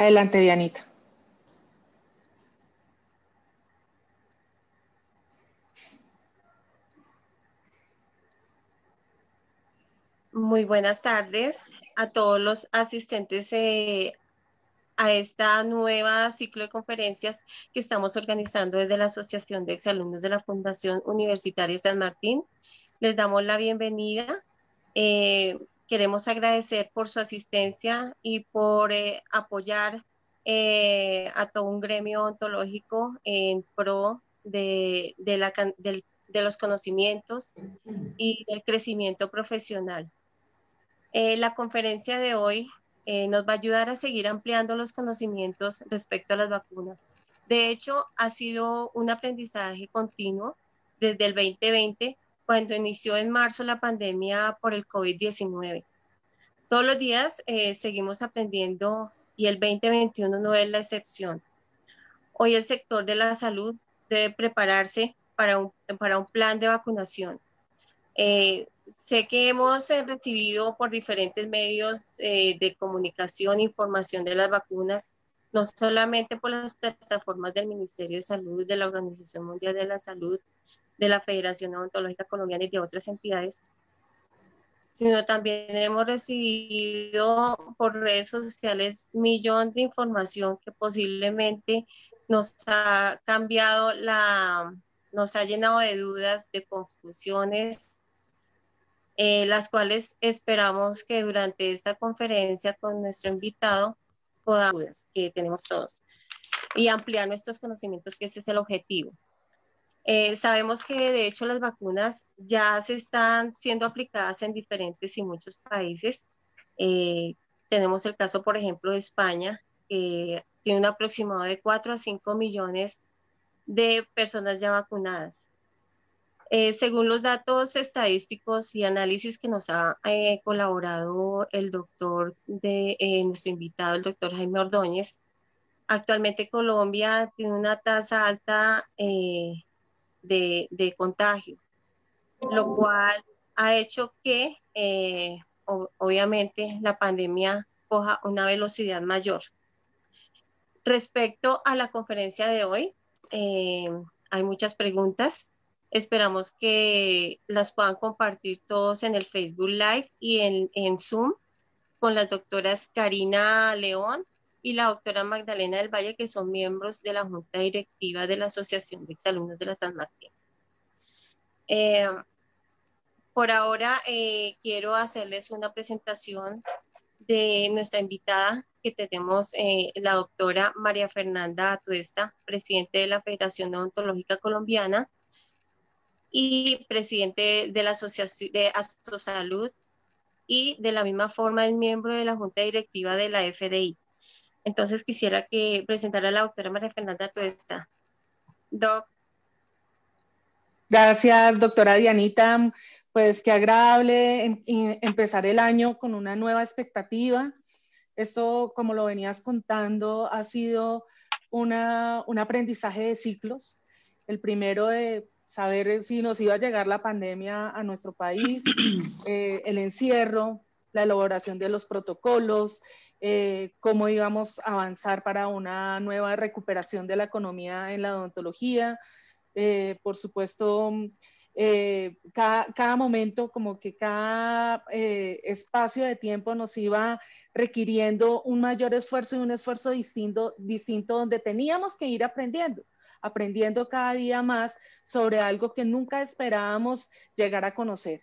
Adelante, Dianita. Muy buenas tardes a todos los asistentes eh, a esta nueva ciclo de conferencias que estamos organizando desde la Asociación de Exalumnos de la Fundación Universitaria San Martín. Les damos la bienvenida. Eh, queremos agradecer por su asistencia y por eh, apoyar a todo un gremio ontológico en pro de, la, de los conocimientos y del crecimiento profesional. Eh, la conferencia de hoy eh, nos va a ayudar a seguir ampliando los conocimientos respecto a las vacunas. De hecho, ha sido un aprendizaje continuo desde el 2020, cuando inició en marzo la pandemia por el COVID-19. Todos los días eh, seguimos aprendiendo y el 2021 no es la excepción. Hoy el sector de la salud debe prepararse para un, para un plan de vacunación. Eh, sé que hemos eh, recibido por diferentes medios eh, de comunicación información de las vacunas, no solamente por las plataformas del Ministerio de Salud, de la Organización Mundial de la Salud, de la Federación Odontológica Colombiana y de otras entidades, sino también hemos recibido por redes sociales millón de información que posiblemente nos ha cambiado la, nos ha llenado de dudas, de confusiones, eh, las cuales esperamos que durante esta conferencia con nuestro invitado podamos, que tenemos todos, y ampliar nuestros conocimientos, que ese es el objetivo. Eh, sabemos que de hecho las vacunas ya se están siendo aplicadas en diferentes y muchos países. Eh, tenemos el caso, por ejemplo, de España, que tiene un aproximado de 4 a 5 millones de personas ya vacunadas. Eh, según los datos estadísticos y análisis que nos ha eh, colaborado el doctor de eh, nuestro invitado, el doctor Jaime Ordóñez, actualmente Colombia tiene una tasa alta de, contagio, lo cual ha hecho que obviamente la pandemia coja una velocidad mayor. Respecto a la conferencia de hoy, hay muchas preguntas. Esperamos que las puedan compartir todos en el Facebook Live y en, en Zoom con las doctoras Karina León y la doctora Magdalena del Valle, que son miembros de la Junta Directiva de la Asociación de Exalumnos de la San Martín. Eh, por ahora eh, quiero hacerles una presentación de nuestra invitada que tenemos, eh, la doctora María Fernanda Atuesta, presidente de la Federación Odontológica Colombiana, y presidente de la Asociación de Salud y de la misma forma es miembro de la Junta Directiva de la FDI. Entonces quisiera que presentara a la doctora María Fernanda Tuesta. Doc. Gracias, doctora Dianita. Pues qué agradable em, empezar el año con una nueva expectativa. Esto, como lo venías contando, ha sido una, un aprendizaje de ciclos. El primero de saber si nos iba a llegar la pandemia a nuestro país, eh, el encierro, la elaboración de los protocolos, eh, cómo íbamos a avanzar para una nueva recuperación de la economía en la odontología. Eh, por supuesto, cada, cada, momento, como que cada espacio de tiempo nos iba requiriendo un mayor esfuerzo y un esfuerzo distinto, distinto donde teníamos que ir aprendiendo aprendiendo cada día más sobre algo que nunca esperábamos llegar a conocer.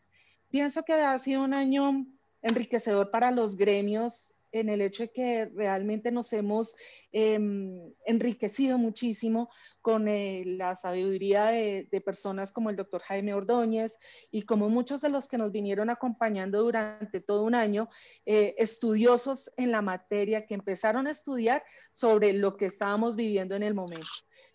Pienso que ha sido un año enriquecedor para los gremios en el hecho de que realmente nos hemos em, enriquecido muchísimo con eh, la sabiduría de, personas como el doctor Jaime Ordóñez y como muchos de los que nos vinieron acompañando durante todo un año, eh, estudiosos en la materia que empezaron a estudiar sobre lo que estábamos viviendo en el momento.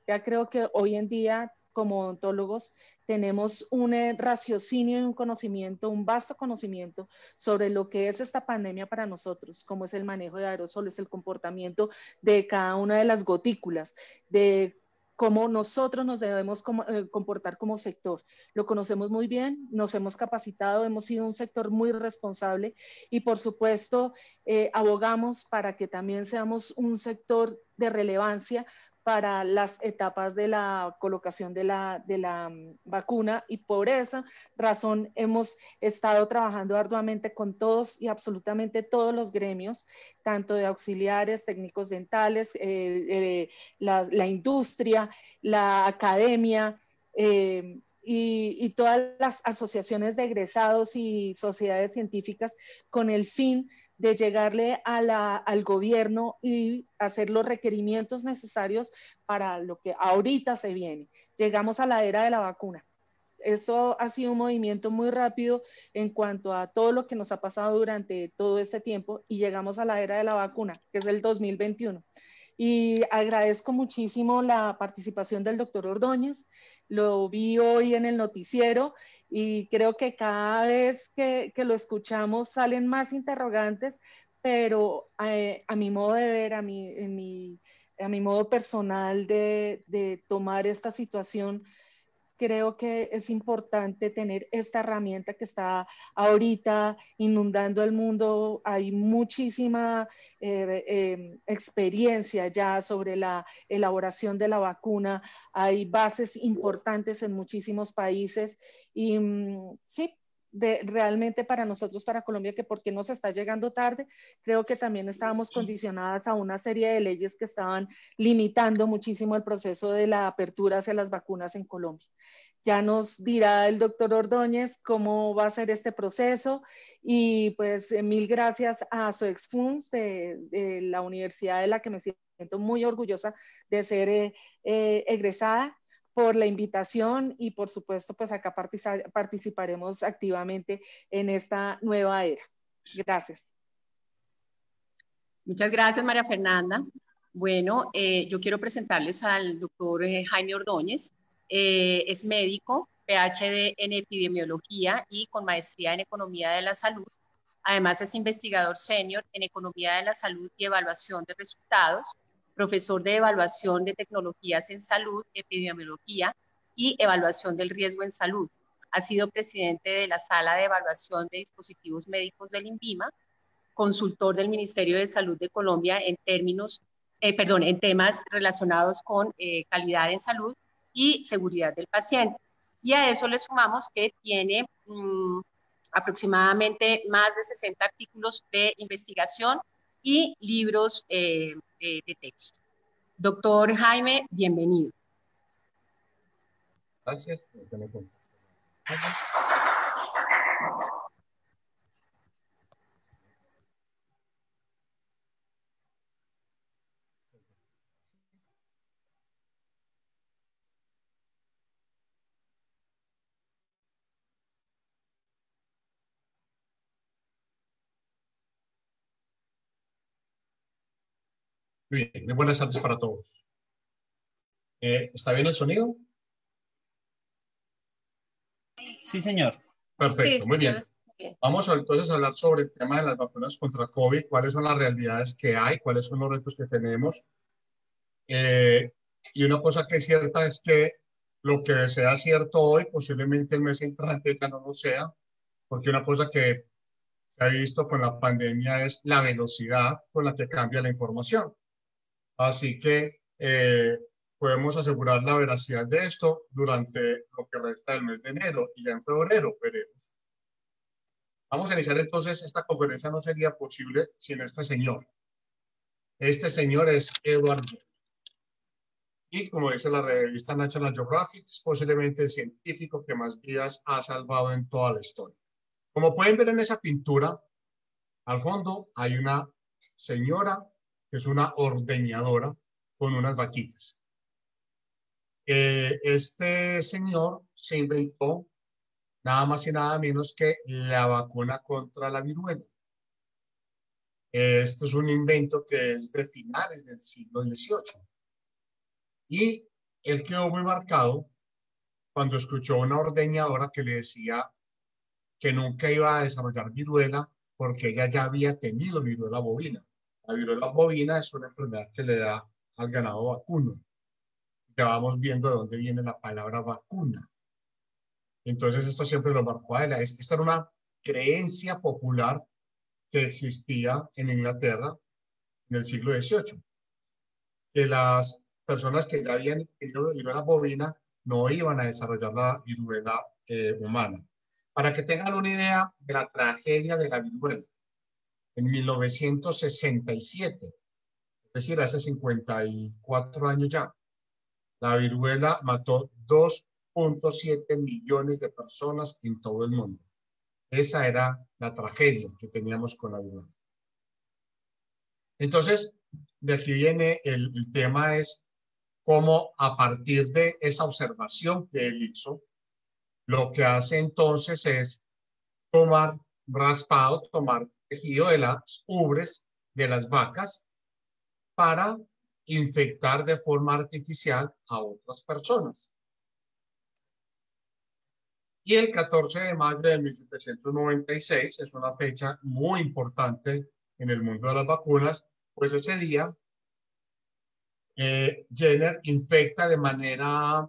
Ya creo que hoy en día, como odontólogos, tenemos un eh, raciocinio y un conocimiento, un vasto conocimiento sobre lo que es esta pandemia para nosotros, cómo es el manejo de aerosoles, el comportamiento de cada una de las gotículas, de cómo nosotros nos debemos eh, comportar como sector. Lo conocemos muy bien, nos hemos capacitado, hemos sido un sector muy responsable y por supuesto eh, abogamos para que también seamos un sector de relevancia para las etapas de la colocación de la, de la mm, vacuna y por esa razón hemos estado trabajando arduamente con todos y absolutamente todos los gremios, tanto de auxiliares, técnicos dentales, eh, eh, la, industria, la academia. Eh, y, y, todas las asociaciones de egresados y sociedades científicas con el fin de llegarle al gobierno y hacer los requerimientos necesarios para lo que ahorita se viene. Llegamos a la era de la vacuna. Eso ha sido un movimiento muy rápido en cuanto a todo lo que nos ha pasado durante todo este tiempo y llegamos a la era de la vacuna, que es el 2021. Y agradezco muchísimo la participación del doctor Ordóñez. Lo vi hoy en el noticiero y creo que cada vez que, que lo escuchamos salen más interrogantes, pero eh, a mi modo de ver, a mi, mi, a mi modo personal de, de tomar esta situación, creo que es importante tener esta herramienta que está ahorita inundando el mundo. Hay muchísima eh, em, experiencia ya sobre la elaboración de la vacuna. Hay bases importantes en muchísimos países y mm, sí, de, realmente para nosotros, para Colombia, que porque nos está llegando tarde, creo que también estábamos condicionadas a una serie de leyes que estaban limitando muchísimo el proceso de la apertura hacia las vacunas en Colombia. Ya nos dirá el doctor Ordóñez cómo va a ser este proceso y pues eh, mil gracias a Soexfuns de, de la universidad de la que me siento muy orgullosa de ser eh, eh, egresada por la invitación y por supuesto pues acá participaremos activamente en esta nueva era. Gracias. Muchas gracias María Fernanda. Bueno, eh, yo quiero presentarles al doctor eh, Jaime Ordóñez. Eh, es médico, PhD en epidemiología y con maestría en economía de la salud. Además es investigador senior en economía de la salud y evaluación de resultados profesor de evaluación de tecnologías en salud, epidemiología y evaluación del riesgo en salud. Ha sido presidente de la Sala de Evaluación de Dispositivos Médicos del INVIMA, consultor del Ministerio de Salud de Colombia en términos, eh, perdón, en temas relacionados con eh, calidad en salud y seguridad del paciente. Y a eso le sumamos que tiene mm, aproximadamente más de 60 artículos de investigación y libros eh, de, texto. Doctor Jaime, bienvenido. Gracias. Bien, muy buenas tardes para todos. Eh, ¿Está bien el sonido? Sí, señor. Perfecto, muy bien. Vamos entonces a hablar sobre el tema de las vacunas contra COVID, cuáles son las realidades que hay, cuáles son los retos que tenemos. Eh, y una cosa que es cierta es que lo que sea cierto hoy, posiblemente el mes entrante ya no lo sea, porque una cosa que se ha visto con la pandemia es la velocidad con la que cambia la información. Así que eh, podemos asegurar la veracidad de esto durante lo que resta del mes de enero y ya en febrero veremos. Vamos a iniciar entonces, esta conferencia no sería posible sin este señor. Este señor es Edward Y como dice la revista National Geographic, es posiblemente el científico que más vidas ha salvado en toda la historia. Como pueden ver en esa pintura, al fondo hay una señora es una ordeñadora con unas vaquitas. Eh, este señor se inventó nada más y nada menos que la vacuna contra la viruela. Esto es un invento que es de finales del siglo XVIII. Y él quedó muy marcado cuando escuchó una ordeñadora que le decía que nunca iba a desarrollar viruela porque ella ya había tenido viruela bovina. La viruela bovina es una enfermedad que le da al ganado vacuno. Ya vamos viendo de dónde viene la palabra vacuna. Entonces, esto siempre lo marcó a él. Esta era una creencia popular que existía en Inglaterra en el siglo XVIII. Que las personas que ya habían tenido viruela bovina no iban a desarrollar la viruela eh, humana. Para que tengan una idea de la tragedia de la viruela, en 1967, es decir, hace 54 años ya, la viruela mató 2.7 millones de personas en todo el mundo. Esa era la tragedia que teníamos con la viruela. Entonces, de aquí viene el, el tema es cómo a partir de esa observación que él hizo, lo que hace entonces es tomar raspado, tomar tejido de las ubres de las vacas para infectar de forma artificial a otras personas. Y el 14 de mayo de 1796 es una fecha muy importante en el mundo de las vacunas, pues ese día eh, Jenner infecta de manera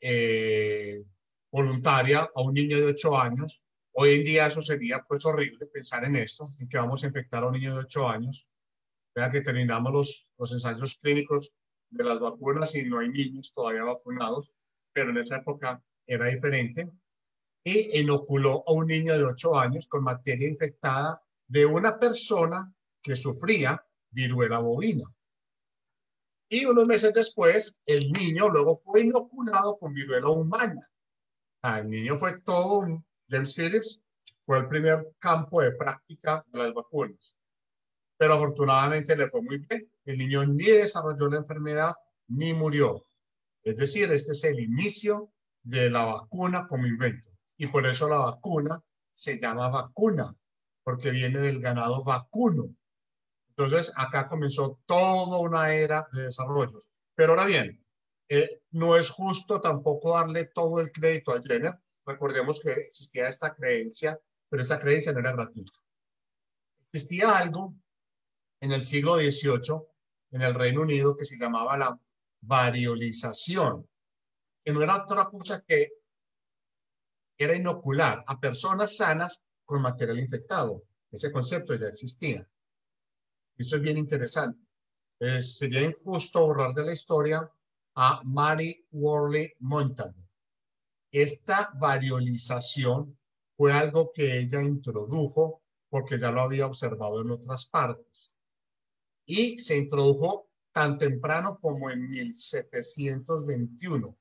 eh, voluntaria a un niño de 8 años. Hoy en día eso sería pues horrible pensar en esto, en que vamos a infectar a un niño de 8 años. Vean que terminamos los, los ensayos clínicos de las vacunas y no hay niños todavía vacunados, pero en esa época era diferente. Y inoculó a un niño de 8 años con materia infectada de una persona que sufría viruela bovina. Y unos meses después, el niño luego fue inoculado con viruela humana. Ah, el niño fue todo un, James Phillips fue el primer campo de práctica de las vacunas. Pero afortunadamente le fue muy bien. El niño ni desarrolló la enfermedad ni murió. Es decir, este es el inicio de la vacuna como invento. Y por eso la vacuna se llama vacuna, porque viene del ganado vacuno. Entonces, acá comenzó toda una era de desarrollos. Pero ahora bien, eh, no es justo tampoco darle todo el crédito a Jenner. Recordemos que existía esta creencia, pero esa creencia no era gratuita. Existía algo en el siglo XVIII en el Reino Unido que se llamaba la variolización, que no era otra cosa que era inocular a personas sanas con material infectado. Ese concepto ya existía. Eso es bien interesante. sería injusto borrar de la historia a Mary Worley Montagu. Esta variolización fue algo que ella introdujo porque ya lo había observado en otras partes. Y se introdujo tan temprano como en 1721.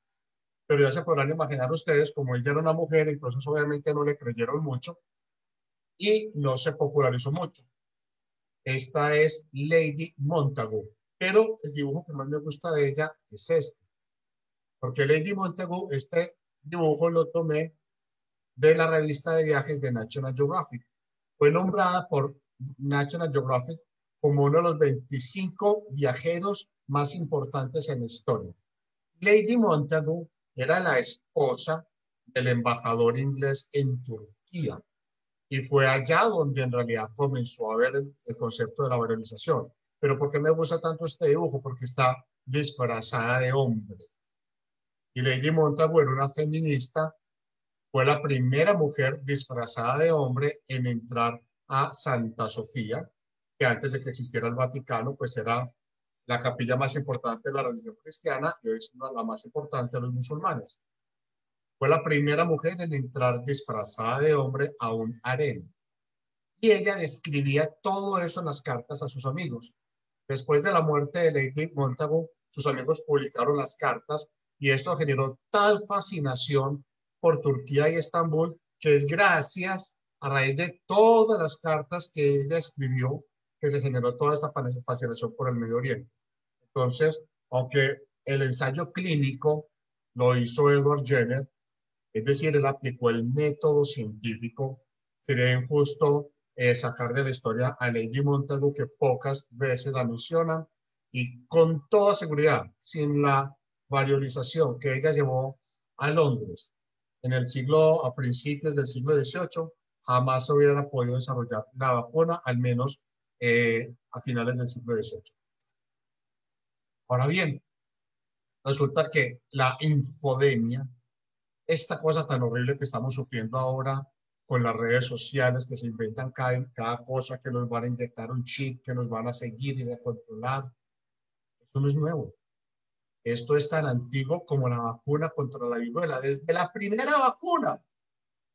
Pero ya se podrán imaginar ustedes, como ella era una mujer, entonces obviamente no le creyeron mucho y no se popularizó mucho. Esta es Lady Montagu. Pero el dibujo que más me gusta de ella es este. Porque Lady Montagu, este dibujo lo tomé de la revista de viajes de National Geographic. Fue nombrada por National Geographic como uno de los 25 viajeros más importantes en la historia. Lady Montagu era la esposa del embajador inglés en Turquía. Y fue allá donde en realidad comenzó a ver el, concepto de la valorización. Pero ¿por qué me gusta tanto este dibujo? Porque está disfrazada de hombre. Y Lady Montagu era una feminista, fue la primera mujer disfrazada de hombre en entrar a Santa Sofía, que antes de que existiera el Vaticano, pues era la capilla más importante de la religión cristiana y hoy es la más importante de los musulmanes. Fue la primera mujer en entrar disfrazada de hombre a un harén. Y ella describía todo eso en las cartas a sus amigos. Después de la muerte de Lady Montagu, sus amigos publicaron las cartas y esto generó tal fascinación por Turquía y Estambul que es gracias a raíz de todas las cartas que ella escribió que se generó toda esta fascinación por el Medio Oriente. Entonces, aunque el ensayo clínico lo hizo Edward Jenner, es decir, él aplicó el método científico. Sería injusto eh, sacar de la historia a Lady Montagu, que pocas veces la mencionan, y con toda seguridad, sin la variolización que ella llevó a Londres en el siglo, a principios del siglo XVIII, jamás hubiera podido desarrollar la vacuna, al menos eh, a finales del siglo XVIII. Ahora bien, resulta que la infodemia, esta cosa tan horrible que estamos sufriendo ahora con las redes sociales que se inventan cada, cada cosa, que nos van a inyectar un chip, que nos van a seguir y a controlar, eso no es nuevo. Esto es tan antiguo como la vacuna contra la viruela. Desde la primera vacuna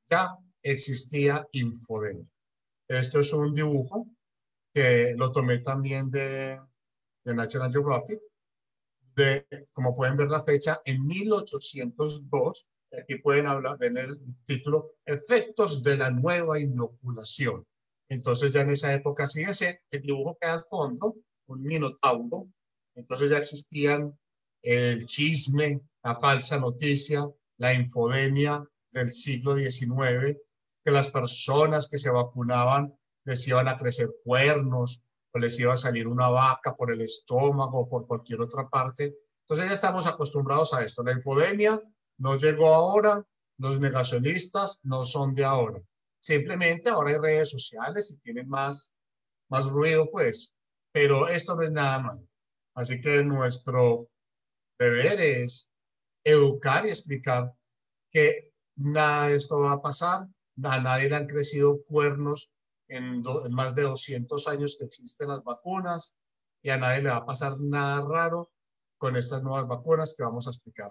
ya existía infodemia. Esto es un dibujo que lo tomé también de, de National Geographic, de, como pueden ver la fecha, en 1802, aquí pueden hablar, ven el título, Efectos de la nueva inoculación. Entonces ya en esa época, fíjense, el dibujo que al fondo, un minotauro, entonces ya existían el chisme, la falsa noticia, la infodemia del siglo XIX, que las personas que se vacunaban les iban a crecer cuernos o les iba a salir una vaca por el estómago o por cualquier otra parte. Entonces ya estamos acostumbrados a esto. La infodemia no llegó ahora, los negacionistas no son de ahora. Simplemente ahora hay redes sociales y tienen más, más ruido, pues, pero esto no es nada malo. Así que nuestro deber es educar y explicar que nada de esto va a pasar, a nadie le han crecido cuernos en, más de 200 años que existen las vacunas y a nadie le va a pasar nada raro con estas nuevas vacunas que vamos a explicar.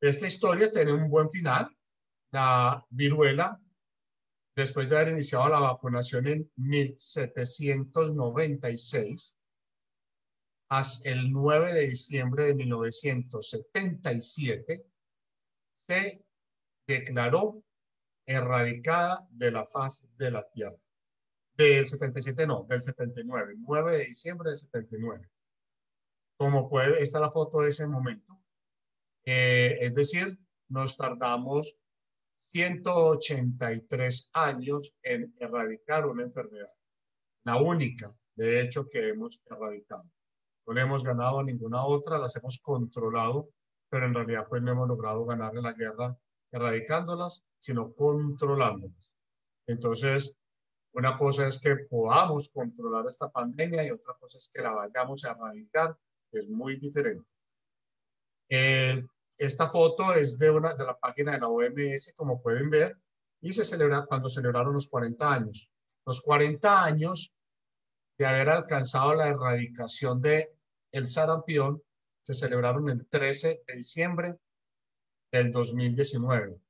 Esta historia tiene un buen final. La viruela, después de haber iniciado la vacunación en 1796, hasta el 9 de diciembre de 1977, se declaró erradicada de la faz de la Tierra. Del 77 no, del 79, 9 de diciembre del 79. Como puede, esta es la foto de ese momento. Eh, es decir, nos tardamos 183 años en erradicar una enfermedad. La única, de hecho, que hemos erradicado. No le hemos ganado a ninguna otra, las hemos controlado, pero en realidad pues no hemos logrado ganarle la guerra erradicándolas, sino controlándolas. Entonces, una cosa es que podamos controlar esta pandemia y otra cosa es que la vayamos a erradicar, es muy diferente. esta foto es de, una, de la página de la OMS, como pueden ver, y se celebra cuando celebraron los 40 años. Los 40 años de haber alcanzado la erradicación de el sarampión se celebraron el 13 de diciembre del 2019,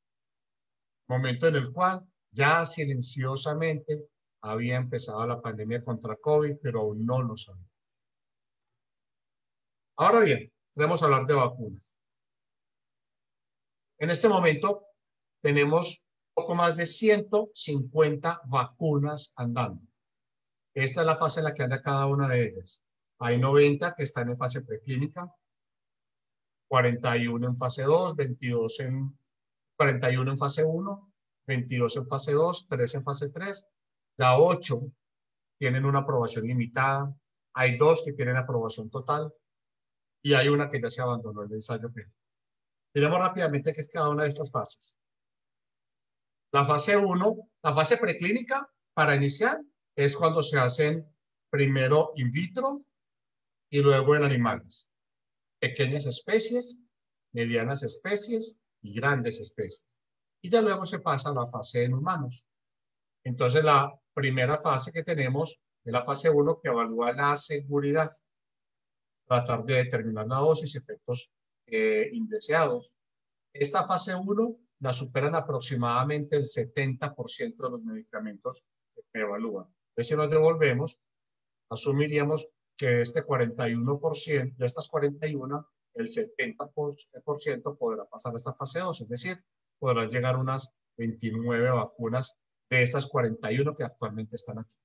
momento en el cual ya silenciosamente había empezado la pandemia contra COVID, pero aún no lo sabía. Ahora bien, queremos hablar de vacunas. En este momento tenemos poco más de 150 vacunas andando. Esta es la fase en la que anda cada una de ellas. Hay 90 que están en fase preclínica, 41 en fase 2, 22 en 41 en fase 1, 22 en fase 2, 3 en fase 3, ya 8 tienen una aprobación limitada, hay dos que tienen aprobación total y hay una que ya se abandonó el ensayo clínico. Miremos rápidamente qué es cada una de estas fases. La fase 1, la fase preclínica para iniciar es cuando se hacen primero in vitro y luego en animales. Pequeñas especies, medianas especies y grandes especies. Y ya luego se pasa a la fase en humanos. Entonces la primera fase que tenemos es la fase 1 que evalúa la seguridad. Tratar de determinar la dosis y efectos eh, indeseados. Esta fase 1 la superan aproximadamente el 70% de los medicamentos que evalúan. Entonces, si nos devolvemos, asumiríamos que este 41%, de estas 41, el 70% podrá pasar a esta fase 2, es decir, podrán llegar unas 29 vacunas de estas 41 que actualmente están aquí.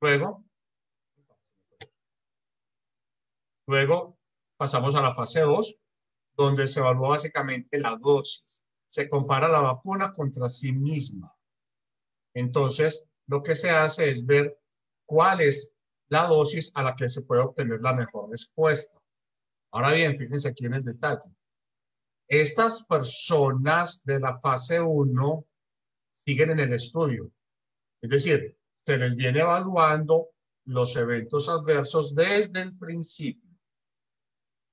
Luego, luego pasamos a la fase 2, donde se evalúa básicamente la dosis. Se compara la vacuna contra sí misma. Entonces, lo que se hace es ver cuál es la dosis a la que se puede obtener la mejor respuesta. Ahora bien, fíjense aquí en el detalle. Estas personas de la fase 1 siguen en el estudio. Es decir, se les viene evaluando los eventos adversos desde el principio.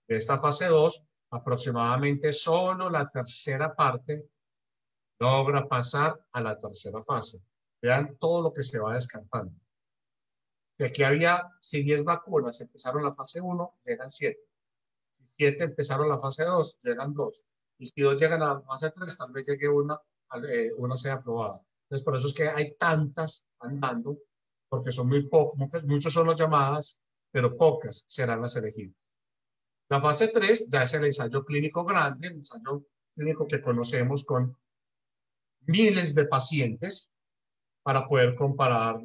De esta fase 2, aproximadamente solo la tercera parte logra pasar a la tercera fase. Vean todo lo que se va descartando. Si aquí había, si 10 vacunas empezaron la fase 1, llegan 7. Si 7 empezaron la fase 2, llegan 2. Y si 2 llegan a la fase 3, tal vez llegue una, eh, una sea aprobada. Entonces, por eso es que hay tantas andando, porque son muy pocos, muchos son las llamadas, pero pocas serán las elegidas. La fase 3 ya es el ensayo clínico grande, el ensayo clínico que conocemos con miles de pacientes para poder comparar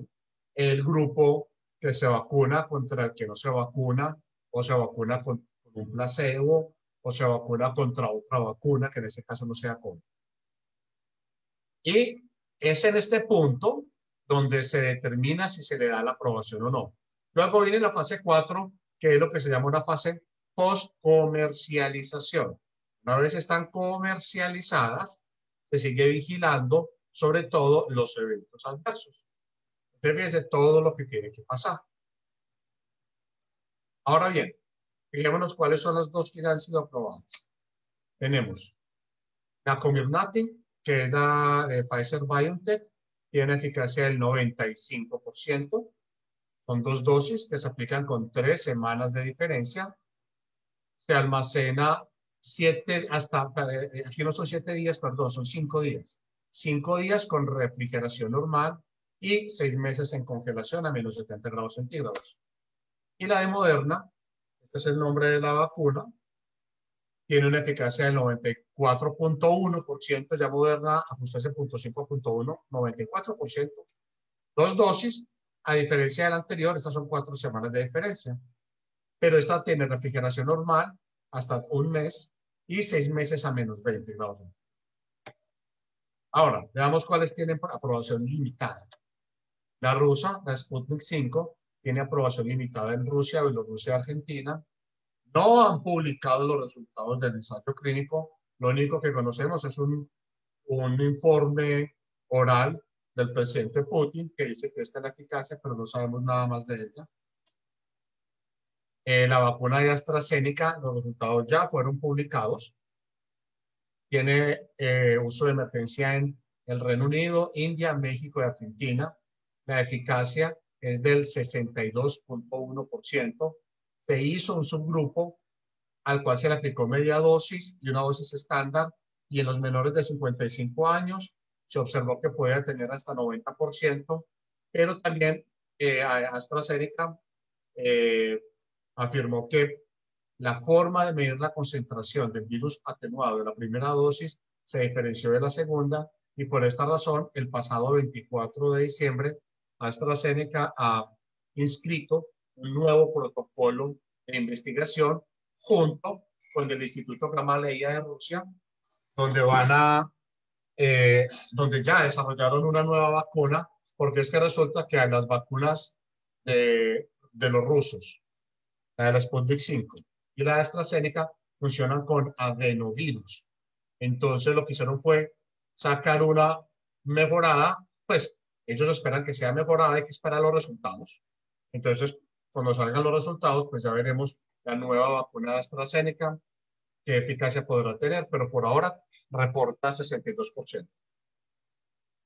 el grupo que se vacuna contra el que no se vacuna, o se vacuna con, un placebo, o se vacuna contra otra vacuna, que en este caso no sea COVID. Y es en este punto donde se determina si se le da la aprobación o no. Luego viene la fase 4, que es lo que se llama una fase post-comercialización. Una vez están comercializadas, se sigue vigilando sobre todo los eventos adversos. Entonces, fíjense todo lo que tiene que pasar. Ahora bien, fijémonos cuáles son las dos que han sido aprobadas. Tenemos la Comirnaty, que es la de Pfizer BioNTech, tiene eficacia del 95%. Son dos dosis que se aplican con tres semanas de diferencia. Se almacena siete, hasta, eh, aquí no son siete días, perdón, son cinco días. Cinco días con refrigeración normal y seis meses en congelación a menos 70 grados centígrados. Y la de Moderna, este es el nombre de la vacuna, tiene una eficacia del 94.1%, ya Moderna ajusta ese punto 5.1, 94%. Dos dosis, a diferencia de la anterior, estas son cuatro semanas de diferencia. Pero esta tiene refrigeración normal hasta un mes y seis meses a menos 20 grados. Ahora, veamos cuáles tienen aprobación limitada. La rusa, la Sputnik 5, tiene aprobación limitada en Rusia, Bielorrusia y Argentina. No han publicado los resultados del ensayo clínico. Lo único que conocemos es un, un informe oral del presidente Putin que dice que esta es la eficacia, pero no sabemos nada más de ella. Eh, la vacuna de AstraZeneca, los resultados ya fueron publicados. Tiene eh, uso de emergencia en el Reino Unido, India, México y Argentina. La eficacia es del 62.1%. Se hizo un subgrupo al cual se le aplicó media dosis y una dosis estándar y en los menores de 55 años se observó que puede tener hasta 90%, pero también eh, AstraZeneca eh, afirmó que la forma de medir la concentración del virus atenuado de la primera dosis se diferenció de la segunda y por esta razón el pasado 24 de diciembre AstraZeneca ha inscrito un nuevo protocolo de investigación junto con el Instituto Gamaleya de Rusia, donde van a, eh, donde ya desarrollaron una nueva vacuna, porque es que resulta que las vacunas de, de los rusos, la de la Sputnik 5 y la de AstraZeneca, funcionan con adenovirus. Entonces lo que hicieron fue sacar una mejorada, pues ellos esperan que sea mejorada, hay que esperar los resultados. Entonces, cuando salgan los resultados, pues ya veremos la nueva vacuna de AstraZeneca, qué eficacia podrá tener, pero por ahora reporta 62%.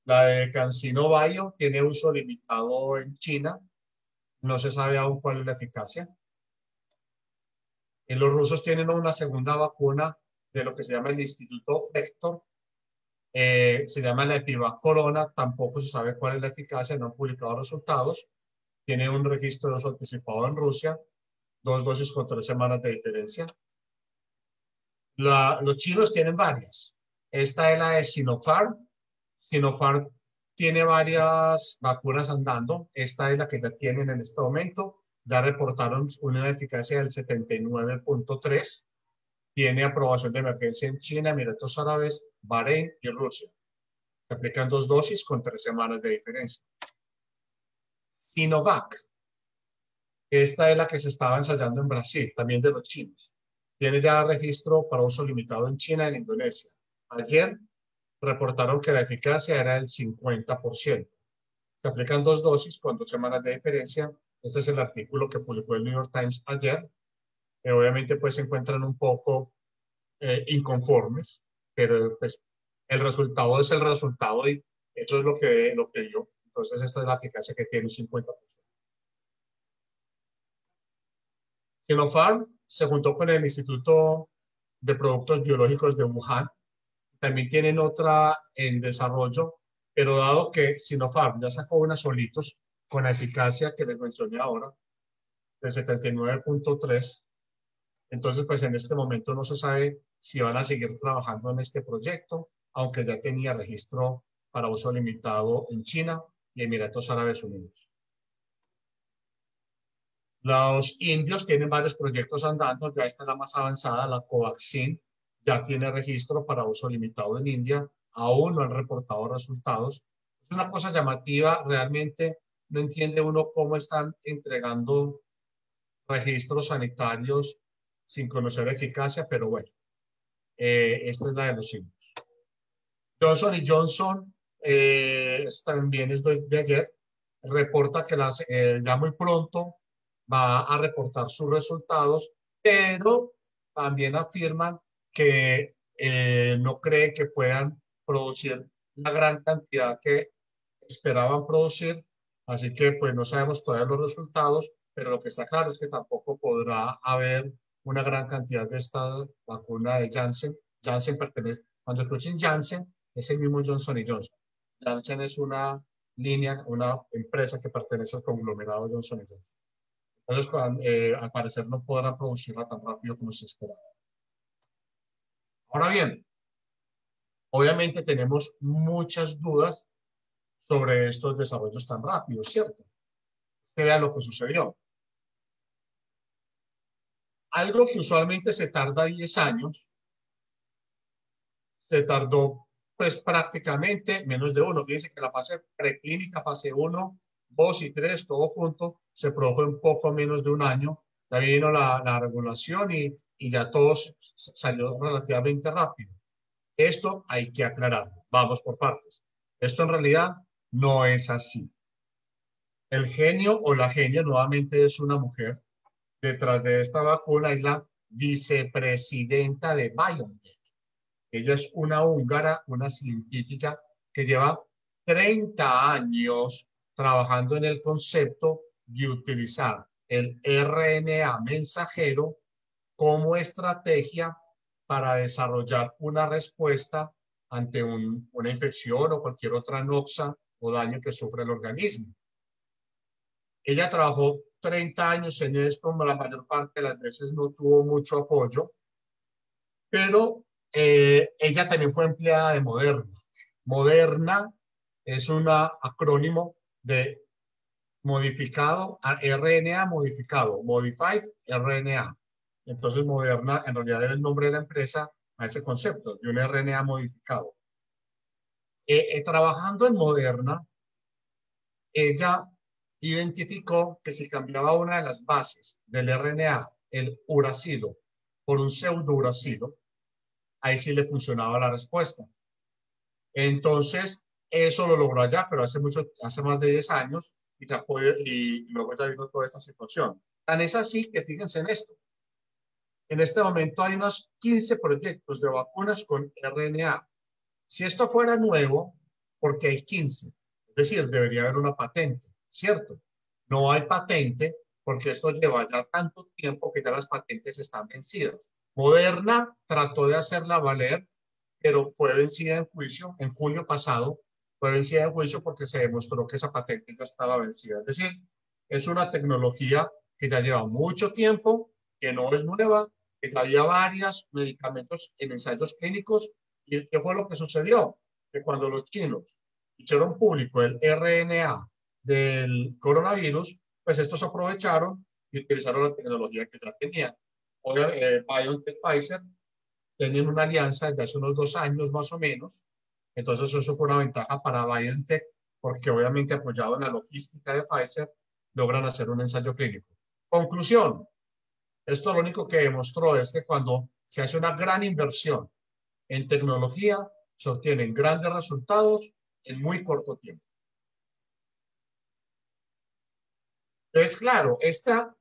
La de CanSino Bio tiene uso limitado en China, no se sabe aún cuál es la eficacia. Y los rusos tienen una segunda vacuna de lo que se llama el Instituto Vector, eh, se llama la Epivac Corona, tampoco se sabe cuál es la eficacia, no han publicado resultados. Tiene un registro de uso anticipado en Rusia, dos dosis con tres semanas de diferencia. los chinos tienen varias. Esta es la de Sinopharm. Sinopharm tiene varias vacunas andando. Esta es la que ya tienen en este momento. Ya reportaron una eficacia del 79.3. Tiene aprobación de emergencia en China, Emiratos Árabes, Bahrein y Rusia. Se aplican dos dosis con tres semanas de diferencia. Sinovac. Esta es la que se estaba ensayando en Brasil, también de los chinos. Tiene ya registro para uso limitado en China y en Indonesia. Ayer reportaron que la eficacia era del 50%. Se aplican dos dosis con dos semanas de diferencia Este es el artículo que publicó el New York Times ayer. Que obviamente pues se encuentran un poco eh, inconformes, pero pues el resultado es el resultado y eso es lo que, lo que yo. Entonces esta es la eficacia que tiene un 50%. Sinopharm se juntó con el Instituto de Productos Biológicos de Wuhan. También tienen otra en desarrollo, pero dado que Sinopharm ya sacó una solitos con la eficacia que les mencioné ahora, de 79.3, entonces pues en este momento no se sabe si van a seguir trabajando en este proyecto, aunque ya tenía registro para uso limitado en China y Emiratos Árabes Unidos. Los indios tienen varios proyectos andando, ya está la más avanzada, la Covaxin, ya tiene registro para uso limitado en India, aún no han reportado resultados. Es una cosa llamativa, realmente no entiende uno cómo están entregando registros sanitarios sin conocer eficacia, pero bueno, eh, esta es la de los indios. Johnson y Johnson, eh, también es de, ayer, reporta que las, eh, ya muy pronto va a reportar sus resultados, pero también afirman que eh, no creen que puedan producir la gran cantidad que esperaban producir, así que pues no sabemos todavía los resultados, pero lo que está claro es que tampoco podrá haber una gran cantidad de esta vacuna de Janssen. Janssen pertenece, cuando escuchen Janssen, es el mismo Johnson Johnson. Janssen es una línea, una empresa que pertenece al conglomerado Johnson Johnson. Entonces, eh, al parecer no podrán producirla tan rápido como se esperaba. Ahora bien, obviamente tenemos muchas dudas sobre estos desarrollos tan rápidos, ¿cierto? Que vean lo que sucedió. Algo que usualmente se tarda 10 años, se tardó pues prácticamente menos de uno. Fíjense que la fase preclínica, fase 1, 2 y 3, todo junto, se produjo en poco menos de un año. Ya vino la, la regulación y, y ya todo salió relativamente rápido. Esto hay que aclararlo. Vamos por partes. Esto en realidad no es así. El genio o la genia nuevamente es una mujer. Detrás de esta vacuna es la vicepresidenta de BioNTech. Ella es una húngara, una científica que lleva 30 años trabajando en el concepto de utilizar el RNA mensajero como estrategia para desarrollar una respuesta ante una infección o cualquier otra noxa o daño que sufre el organismo. Ella trabajó 30 años en esto, la mayor parte de las veces no tuvo mucho apoyo, pero eh, ella también fue empleada de Moderna. Moderna es un acrónimo de modificado RNA modificado, modified RNA. Entonces Moderna en realidad es el nombre de la empresa a ese concepto de un RNA modificado. Eh, eh, trabajando en Moderna, ella identificó que si cambiaba una de las bases del RNA, el uracilo, por un pseudouracilo, ahí sí le funcionaba la respuesta. Entonces, eso lo logró allá, pero hace mucho, hace más de 10 años, y, ya puede, y luego ya vino toda esta situación. Tan es así que fíjense en esto. En este momento hay unos 15 proyectos de vacunas con RNA. Si esto fuera nuevo, porque hay 15, es decir, debería haber una patente, ¿cierto? No hay patente porque esto lleva ya tanto tiempo que ya las patentes están vencidas. Moderna trató de hacerla valer, pero fue vencida en juicio en julio pasado fue vencida en juicio porque se demostró que esa patente ya estaba vencida. Es decir, es una tecnología que ya lleva mucho tiempo, que no es nueva, que ya había varios medicamentos en ensayos clínicos. ¿Y qué fue lo que sucedió? Que cuando los chinos hicieron público el RNA del coronavirus, pues estos aprovecharon y utilizaron la tecnología que ya tenían. Hoy, eh, BioNTech Pfizer tienen una alianza desde hace unos dos años más o menos, entonces eso fue una ventaja para BioNTech porque obviamente apoyado en la logística de Pfizer logran hacer un ensayo clínico. Conclusión. Esto lo único que demostró es que cuando se hace una gran inversión en tecnología, se obtienen grandes resultados en muy corto tiempo. Entonces, claro, esta,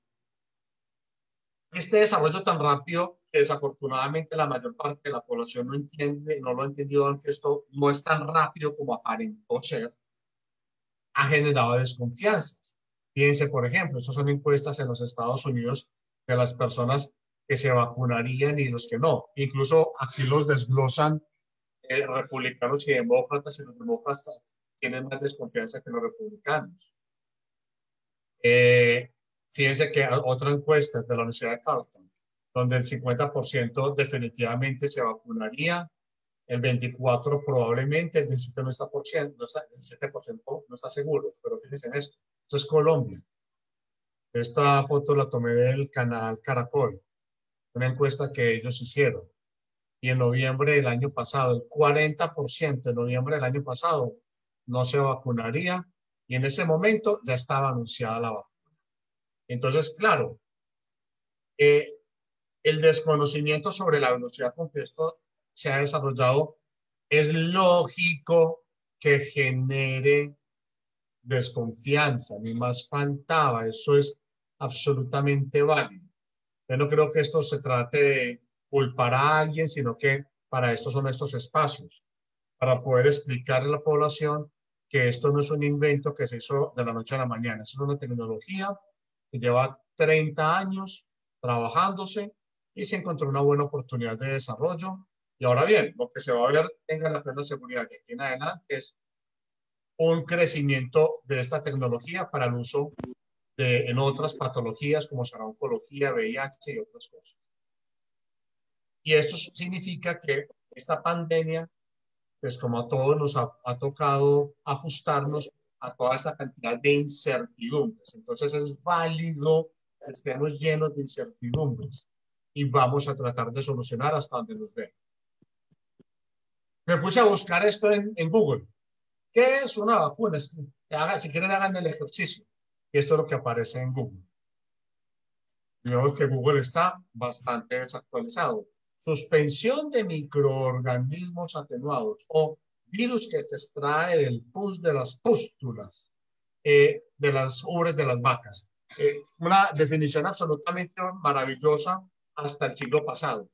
este desarrollo tan rápido que desafortunadamente la mayor parte de la población no entiende, no lo ha entendido aunque esto no es tan rápido como aparentó ser, ha generado desconfianzas. Fíjense, por ejemplo, estas son encuestas en los Estados Unidos de las personas que se vacunarían y los que no. Incluso aquí los desglosan eh, republicanos y demócratas, y los demócratas tienen más desconfianza que los republicanos. Eh, fíjense que otra encuesta de la Universidad de Carleton, donde el 50% definitivamente se vacunaría, el 24% probablemente, el 17% no está, por ciento, no está, el 7% no está seguro, pero fíjense en esto. Esto es Colombia. Esta foto la tomé del canal Caracol, una encuesta que ellos hicieron. Y en noviembre del año pasado, el 40% en noviembre del año pasado no se vacunaría y en ese momento ya estaba anunciada la vacuna. Entonces, claro, eh, el desconocimiento sobre la velocidad con que esto se ha desarrollado es lógico que genere desconfianza, ni más faltaba, eso es absolutamente válido. Yo no creo que esto se trate de culpar a alguien, sino que para esto son estos espacios, para poder explicarle a la población que esto no es un invento que se hizo de la noche a la mañana, es una tecnología que lleva 30 años trabajándose y se encontró una buena oportunidad de desarrollo. Y ahora bien, lo que se va a ver, tenga la plena seguridad que aquí en adelante es un crecimiento de esta tecnología para el uso de, en otras patologías como será oncología, VIH y otras cosas. Y esto significa que esta pandemia, pues como a todos nos ha, ha tocado ajustarnos a toda esta cantidad de incertidumbres. Entonces es válido que estemos llenos de incertidumbres y vamos a tratar de solucionar hasta donde nos ve. Me puse a buscar esto en, en Google. ¿Qué es una vacuna? Si quieren, hagan el ejercicio. Y esto es lo que aparece en Google. Vemos que Google está bastante desactualizado. Suspensión de microorganismos atenuados o virus que se extrae del pus de las pústulas eh, de las ubres de las vacas. Eh, una definición absolutamente maravillosa hasta el siglo pasado,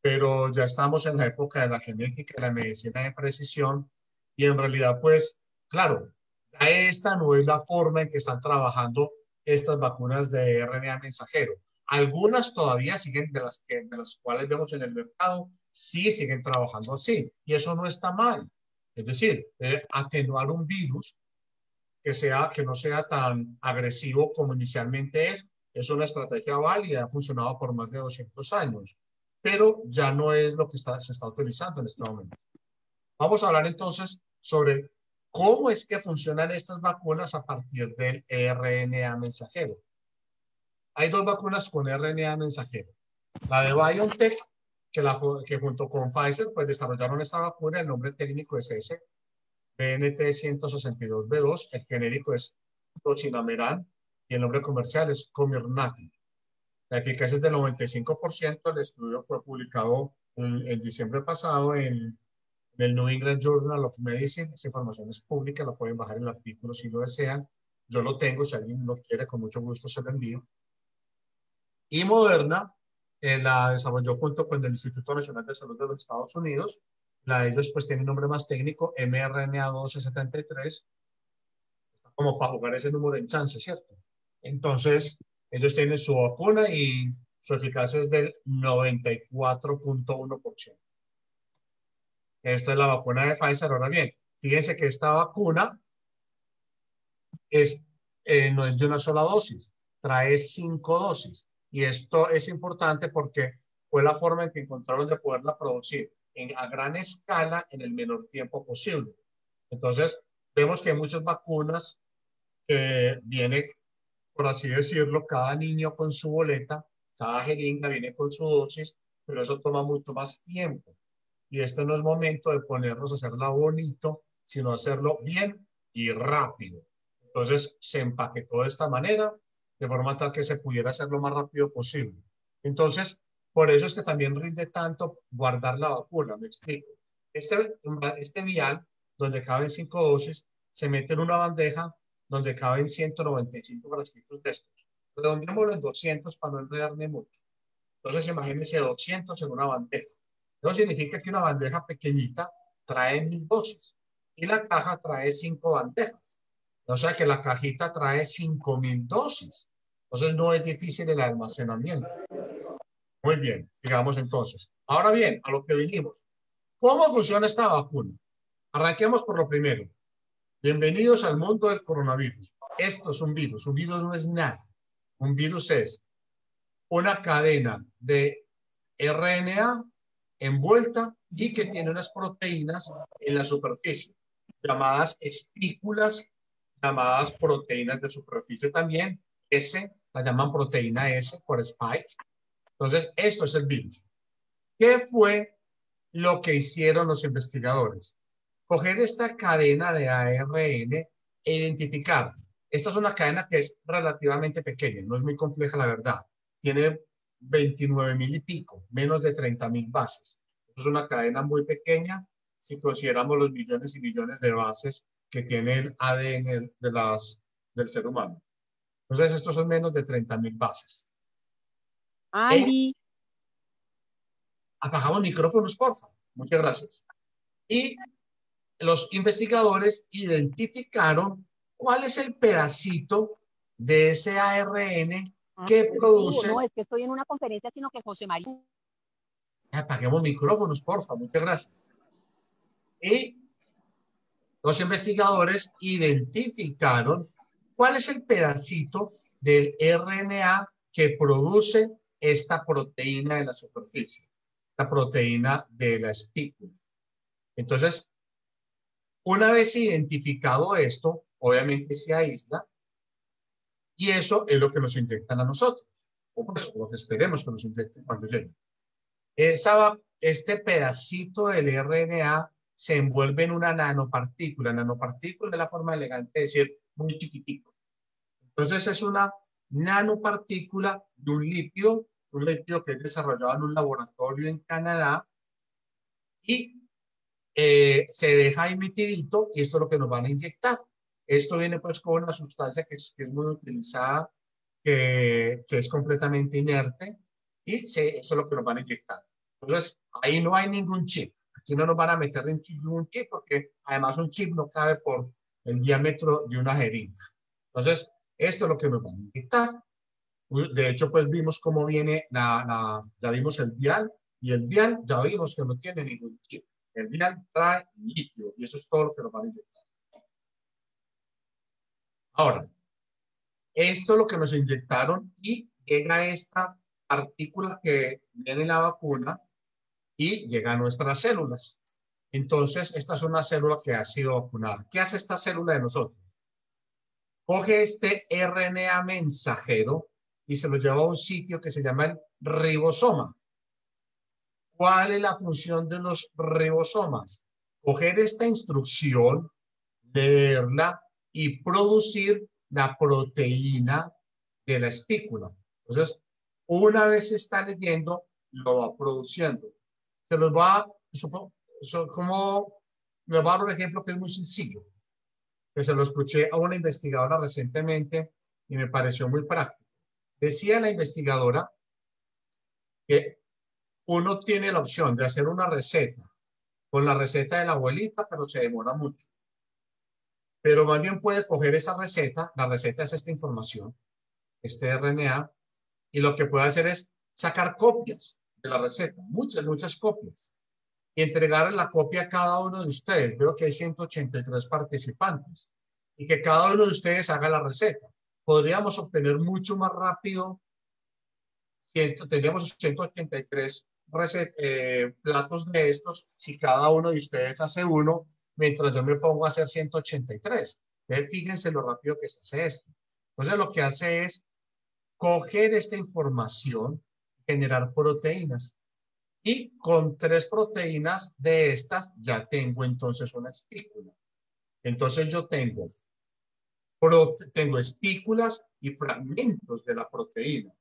pero ya estamos en la época de la genética y la medicina de precisión y en realidad, pues, claro, esta no es la forma en que están trabajando estas vacunas de RNA mensajero. Algunas todavía siguen, de las, que, de las cuales vemos en el mercado, sí siguen trabajando así. Y eso no está mal. Es decir, atenuar un virus que, sea, que no sea tan agresivo como inicialmente es, es una estrategia válida, ha funcionado por más de 200 años, pero ya no es lo que está, se está utilizando en este momento. Vamos a hablar entonces sobre cómo es que funcionan estas vacunas a partir del RNA mensajero. Hay dos vacunas con RNA mensajero. La de BioNTech, que, la, que junto con Pfizer pues desarrollaron esta vacuna, el nombre técnico es ese, BNT162B2, el genérico es Tocinameran y el nombre comercial es Comirnaty. La eficacia es del 95%, el estudio fue publicado en, en diciembre pasado en del New England Journal of Medicine. Esa información es pública, la pueden bajar el artículo si lo desean. Yo lo tengo, si alguien lo quiere, con mucho gusto se lo envío. Y Moderna eh, la desarrolló junto con el Instituto Nacional de Salud de los Estados Unidos. La de ellos pues tiene un nombre más técnico, mRNA1273, como para jugar ese número en chance, ¿cierto? Entonces, ellos tienen su vacuna y su eficacia es del 94.1%. Esta es la vacuna de Pfizer. Ahora bien, fíjense que esta vacuna es, eh, no es de una sola dosis, trae cinco dosis. Y esto es importante porque fue la forma en que encontraron de poderla producir a gran escala en el menor tiempo posible. Entonces, vemos que hay muchas vacunas que viene, por así decirlo, cada niño con su boleta, cada jeringa viene con su dosis, pero eso toma mucho más tiempo y este no es momento de ponernos a hacerla bonito, sino hacerlo bien y rápido. Entonces se empaquetó de esta manera, de forma tal que se pudiera hacer lo más rápido posible. Entonces, por eso es que también rinde tanto guardar la vacuna, me explico. Este, este vial, donde caben cinco dosis, se mete en una bandeja, donde caben 195 frasquitos de estos. Redondeémoslo en 200 para no enredarme mucho. Entonces, imagínense 200 en una bandeja. Eso significa que una bandeja pequeñita trae mil dosis y la caja trae cinco bandejas. O sea que la cajita trae cinco mil dosis. Entonces no es difícil el almacenamiento. Muy bien, sigamos entonces. Ahora bien, a lo que vinimos. ¿Cómo funciona esta vacuna? Arranquemos por lo primero. Bienvenidos al mundo del coronavirus. Esto es un virus. Un virus no es nada. Un virus es una cadena de RNA envuelta y que tiene unas proteínas en la superficie, llamadas espículas, llamadas proteínas de superficie también. S, la llaman proteína S por spike. Entonces, esto es el virus. ¿Qué fue lo que hicieron los investigadores? Coger esta cadena de ARN e identificar. Esta es una cadena que es relativamente pequeña, no es muy compleja la verdad tiene 29 mil y pico, menos de 30 mil bases. Es una cadena muy pequeña si consideramos los millones y millones de bases que tiene el ADN de las, del ser humano. Entonces, estos son menos de 30 mil bases. Ay. Eh, apagamos micrófonos, por favor. Muchas gracias. Y los investigadores identificaron cuál es el pedacito de ese ARN Ah, ¿Qué produce? No, es que estoy en una conferencia, sino que José María. Apaguemos micrófonos, porfa, muchas gracias. Y los investigadores identificaron cuál es el pedacito del RNA que produce esta proteína en la superficie, esta proteína de la espícula. Entonces, una vez identificado esto, obviamente se aísla y eso es lo que nos inyectan a nosotros, o pues lo que esperemos que nos inyecten cuando lleguen. Esa, este pedacito del RNA se envuelve en una nanopartícula. Nanopartícula es la forma elegante de decir muy chiquitico. Entonces es una nanopartícula de un lípido, un lípido que es desarrollado en un laboratorio en Canadá y eh, se deja emitidito y esto es lo que nos van a inyectar. Esto viene pues con una sustancia que es, muy utilizada, que, es completamente inerte y se, eso es lo que nos van a inyectar. Entonces, ahí no hay ningún chip. Aquí no nos van a meter ningún chip porque además un chip no cabe por el diámetro de una jeringa. Entonces, esto es lo que nos van a inyectar. De hecho, pues vimos cómo viene, la, ya vimos el vial y el vial ya vimos que no tiene ningún chip. El vial trae líquido y eso es todo lo que nos van a inyectar. Ahora, esto es lo que nos inyectaron y llega esta partícula que viene en la vacuna y llega a nuestras células. Entonces, esta es una célula que ha sido vacunada. ¿Qué hace esta célula de nosotros? Coge este RNA mensajero y se lo lleva a un sitio que se llama el ribosoma. ¿Cuál es la función de los ribosomas? Coger esta instrucción, leerla y producir la proteína de la espícula. Entonces, una vez está leyendo, lo va produciendo. Se los va, como, me va a dar un ejemplo que es muy sencillo, que se lo escuché a una investigadora recientemente y me pareció muy práctico. Decía la investigadora que uno tiene la opción de hacer una receta con la receta de la abuelita, pero se demora mucho. Pero más puede coger esa receta, la receta es esta información, este RNA, y lo que puede hacer es sacar copias de la receta, muchas, muchas copias, y entregar la copia a cada uno de ustedes. Veo que hay 183 participantes, y que cada uno de ustedes haga la receta. Podríamos obtener mucho más rápido, tendríamos 183 eh, platos de estos, si cada uno de ustedes hace uno, mientras yo me pongo a hacer 183. Entonces, fíjense lo rápido que se hace esto. Entonces, lo que hace es coger esta información, generar proteínas. Y con tres proteínas de estas ya tengo entonces una espícula. Entonces yo tengo, tengo espículas y fragmentos de la proteína.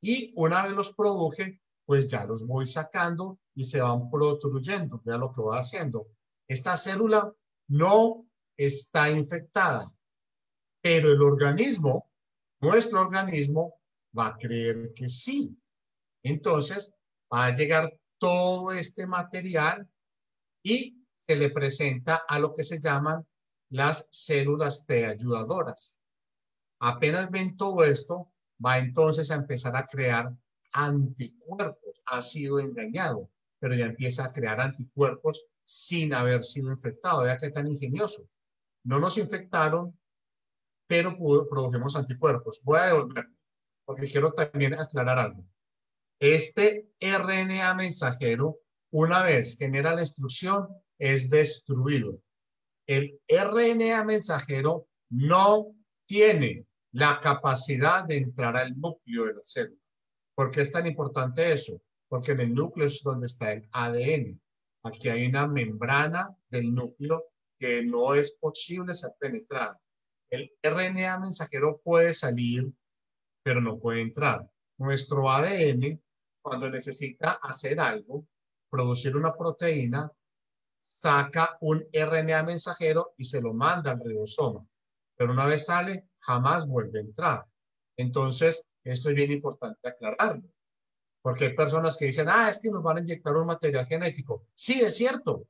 Y una vez los produje, pues ya los voy sacando y se van protruyendo. Vea lo que voy haciendo esta célula no está infectada, pero el organismo, nuestro organismo, va a creer que sí. Entonces, va a llegar todo este material y se le presenta a lo que se llaman las células T ayudadoras. Apenas ven todo esto, va entonces a empezar a crear anticuerpos. Ha sido engañado, pero ya empieza a crear anticuerpos sin haber sido infectado. Vea que tan ingenioso. No nos infectaron, pero produjimos anticuerpos. Voy a devolverme, porque quiero también aclarar algo. Este RNA mensajero, una vez genera la instrucción, es destruido. El RNA mensajero no tiene la capacidad de entrar al núcleo de la célula. ¿Por qué es tan importante eso? Porque en el núcleo es donde está el ADN. Aquí hay una membrana del núcleo que no es posible ser penetrada. El RNA mensajero puede salir, pero no puede entrar. Nuestro ADN, cuando necesita hacer algo, producir una proteína, saca un RNA mensajero y se lo manda al ribosoma. Pero una vez sale, jamás vuelve a entrar. Entonces, esto es bien importante aclararlo. Porque hay personas que dicen, ah, es que nos van a inyectar un material genético. Sí, es cierto.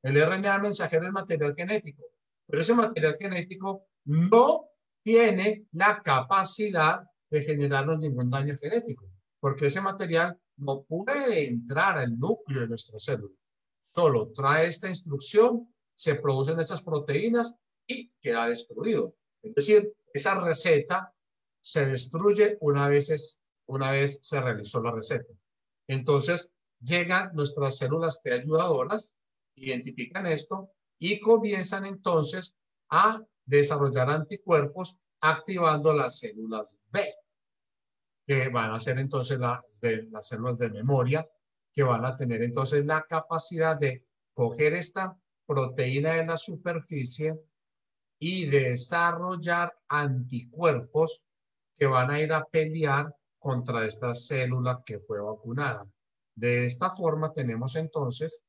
El RNA mensajero es material genético. Pero ese material genético no tiene la capacidad de generarnos ningún daño genético. Porque ese material no puede entrar al núcleo de nuestra célula. Solo trae esta instrucción, se producen estas proteínas y queda destruido. Es decir, esa receta se destruye una vez, una vez se realizó la receta. Entonces, llegan nuestras células T ayudadoras, identifican esto y comienzan entonces a desarrollar anticuerpos activando las células B, que van a ser entonces de, las células de memoria, que van a tener entonces la capacidad de coger esta proteína de la superficie y desarrollar anticuerpos que van a ir a pelear contra esta célula que fue vacunada. De esta forma tenemos entonces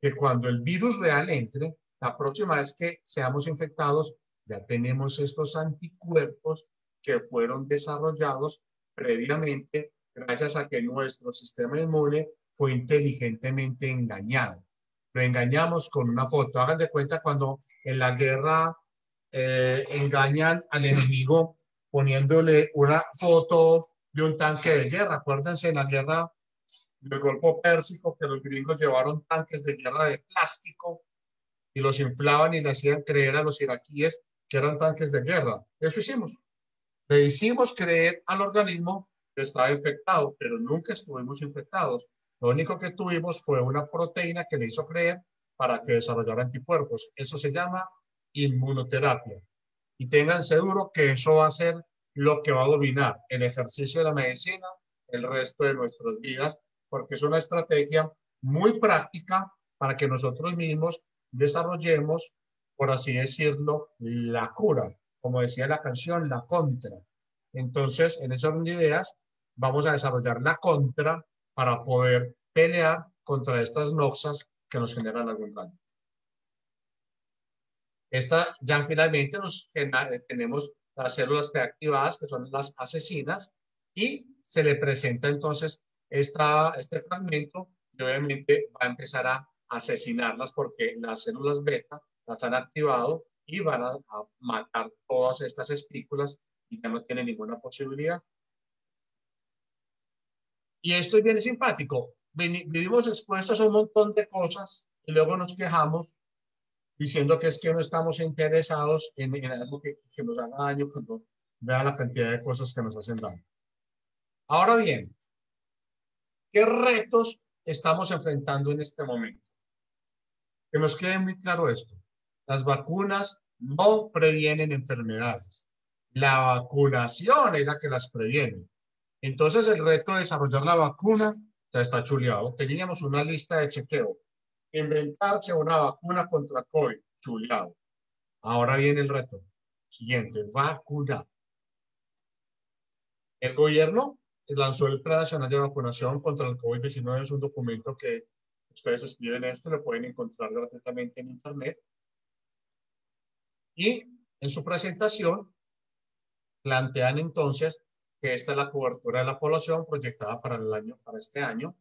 que cuando el virus real entre, la próxima vez que seamos infectados, ya tenemos estos anticuerpos que fueron desarrollados previamente gracias a que nuestro sistema inmune fue inteligentemente engañado. Lo engañamos con una foto. Hagan de cuenta cuando en la guerra eh, engañan al enemigo poniéndole una foto de un tanque de guerra. Acuérdense en la guerra del Golfo Pérsico que los gringos llevaron tanques de guerra de plástico y los inflaban y le hacían creer a los iraquíes que eran tanques de guerra. Eso hicimos. Le hicimos creer al organismo que estaba infectado, pero nunca estuvimos infectados. Lo único que tuvimos fue una proteína que le hizo creer para que desarrollara anticuerpos. Eso se llama inmunoterapia. Y tengan seguro que eso va a ser lo que va a dominar el ejercicio de la medicina el resto de nuestras vidas, porque es una estrategia muy práctica para que nosotros mismos desarrollemos, por así decirlo, la cura, como decía la canción, la contra. Entonces, en ese orden de ideas, vamos a desarrollar la contra para poder pelear contra estas noxas que nos generan algún daño. Esta ya finalmente nos, tenemos las células T activadas, que son las asesinas, y se le presenta entonces esta, este fragmento y obviamente va a empezar a asesinarlas porque las células beta las han activado y van a, matar todas estas espículas y ya no tiene ninguna posibilidad. Y esto es bien simpático. Vivimos expuestos a un montón de cosas y luego nos quejamos diciendo que es que no estamos interesados en, algo que, que, nos haga daño cuando vea la cantidad de cosas que nos hacen daño. Ahora bien, ¿qué retos estamos enfrentando en este momento? Que nos quede muy claro esto. Las vacunas no previenen enfermedades. La vacunación es la que las previene. Entonces el reto de desarrollar la vacuna ya está chuleado. Teníamos una lista de chequeo inventarse una vacuna contra COVID, chuleado. Ahora viene el reto. Siguiente, vacuna. El gobierno lanzó el Plan Nacional de Vacunación contra el COVID-19. Es un documento que ustedes escriben esto, lo pueden encontrar gratuitamente en Internet. Y En su presentación, plantean entonces que esta es la cobertura de la población proyectada para el año, para este año,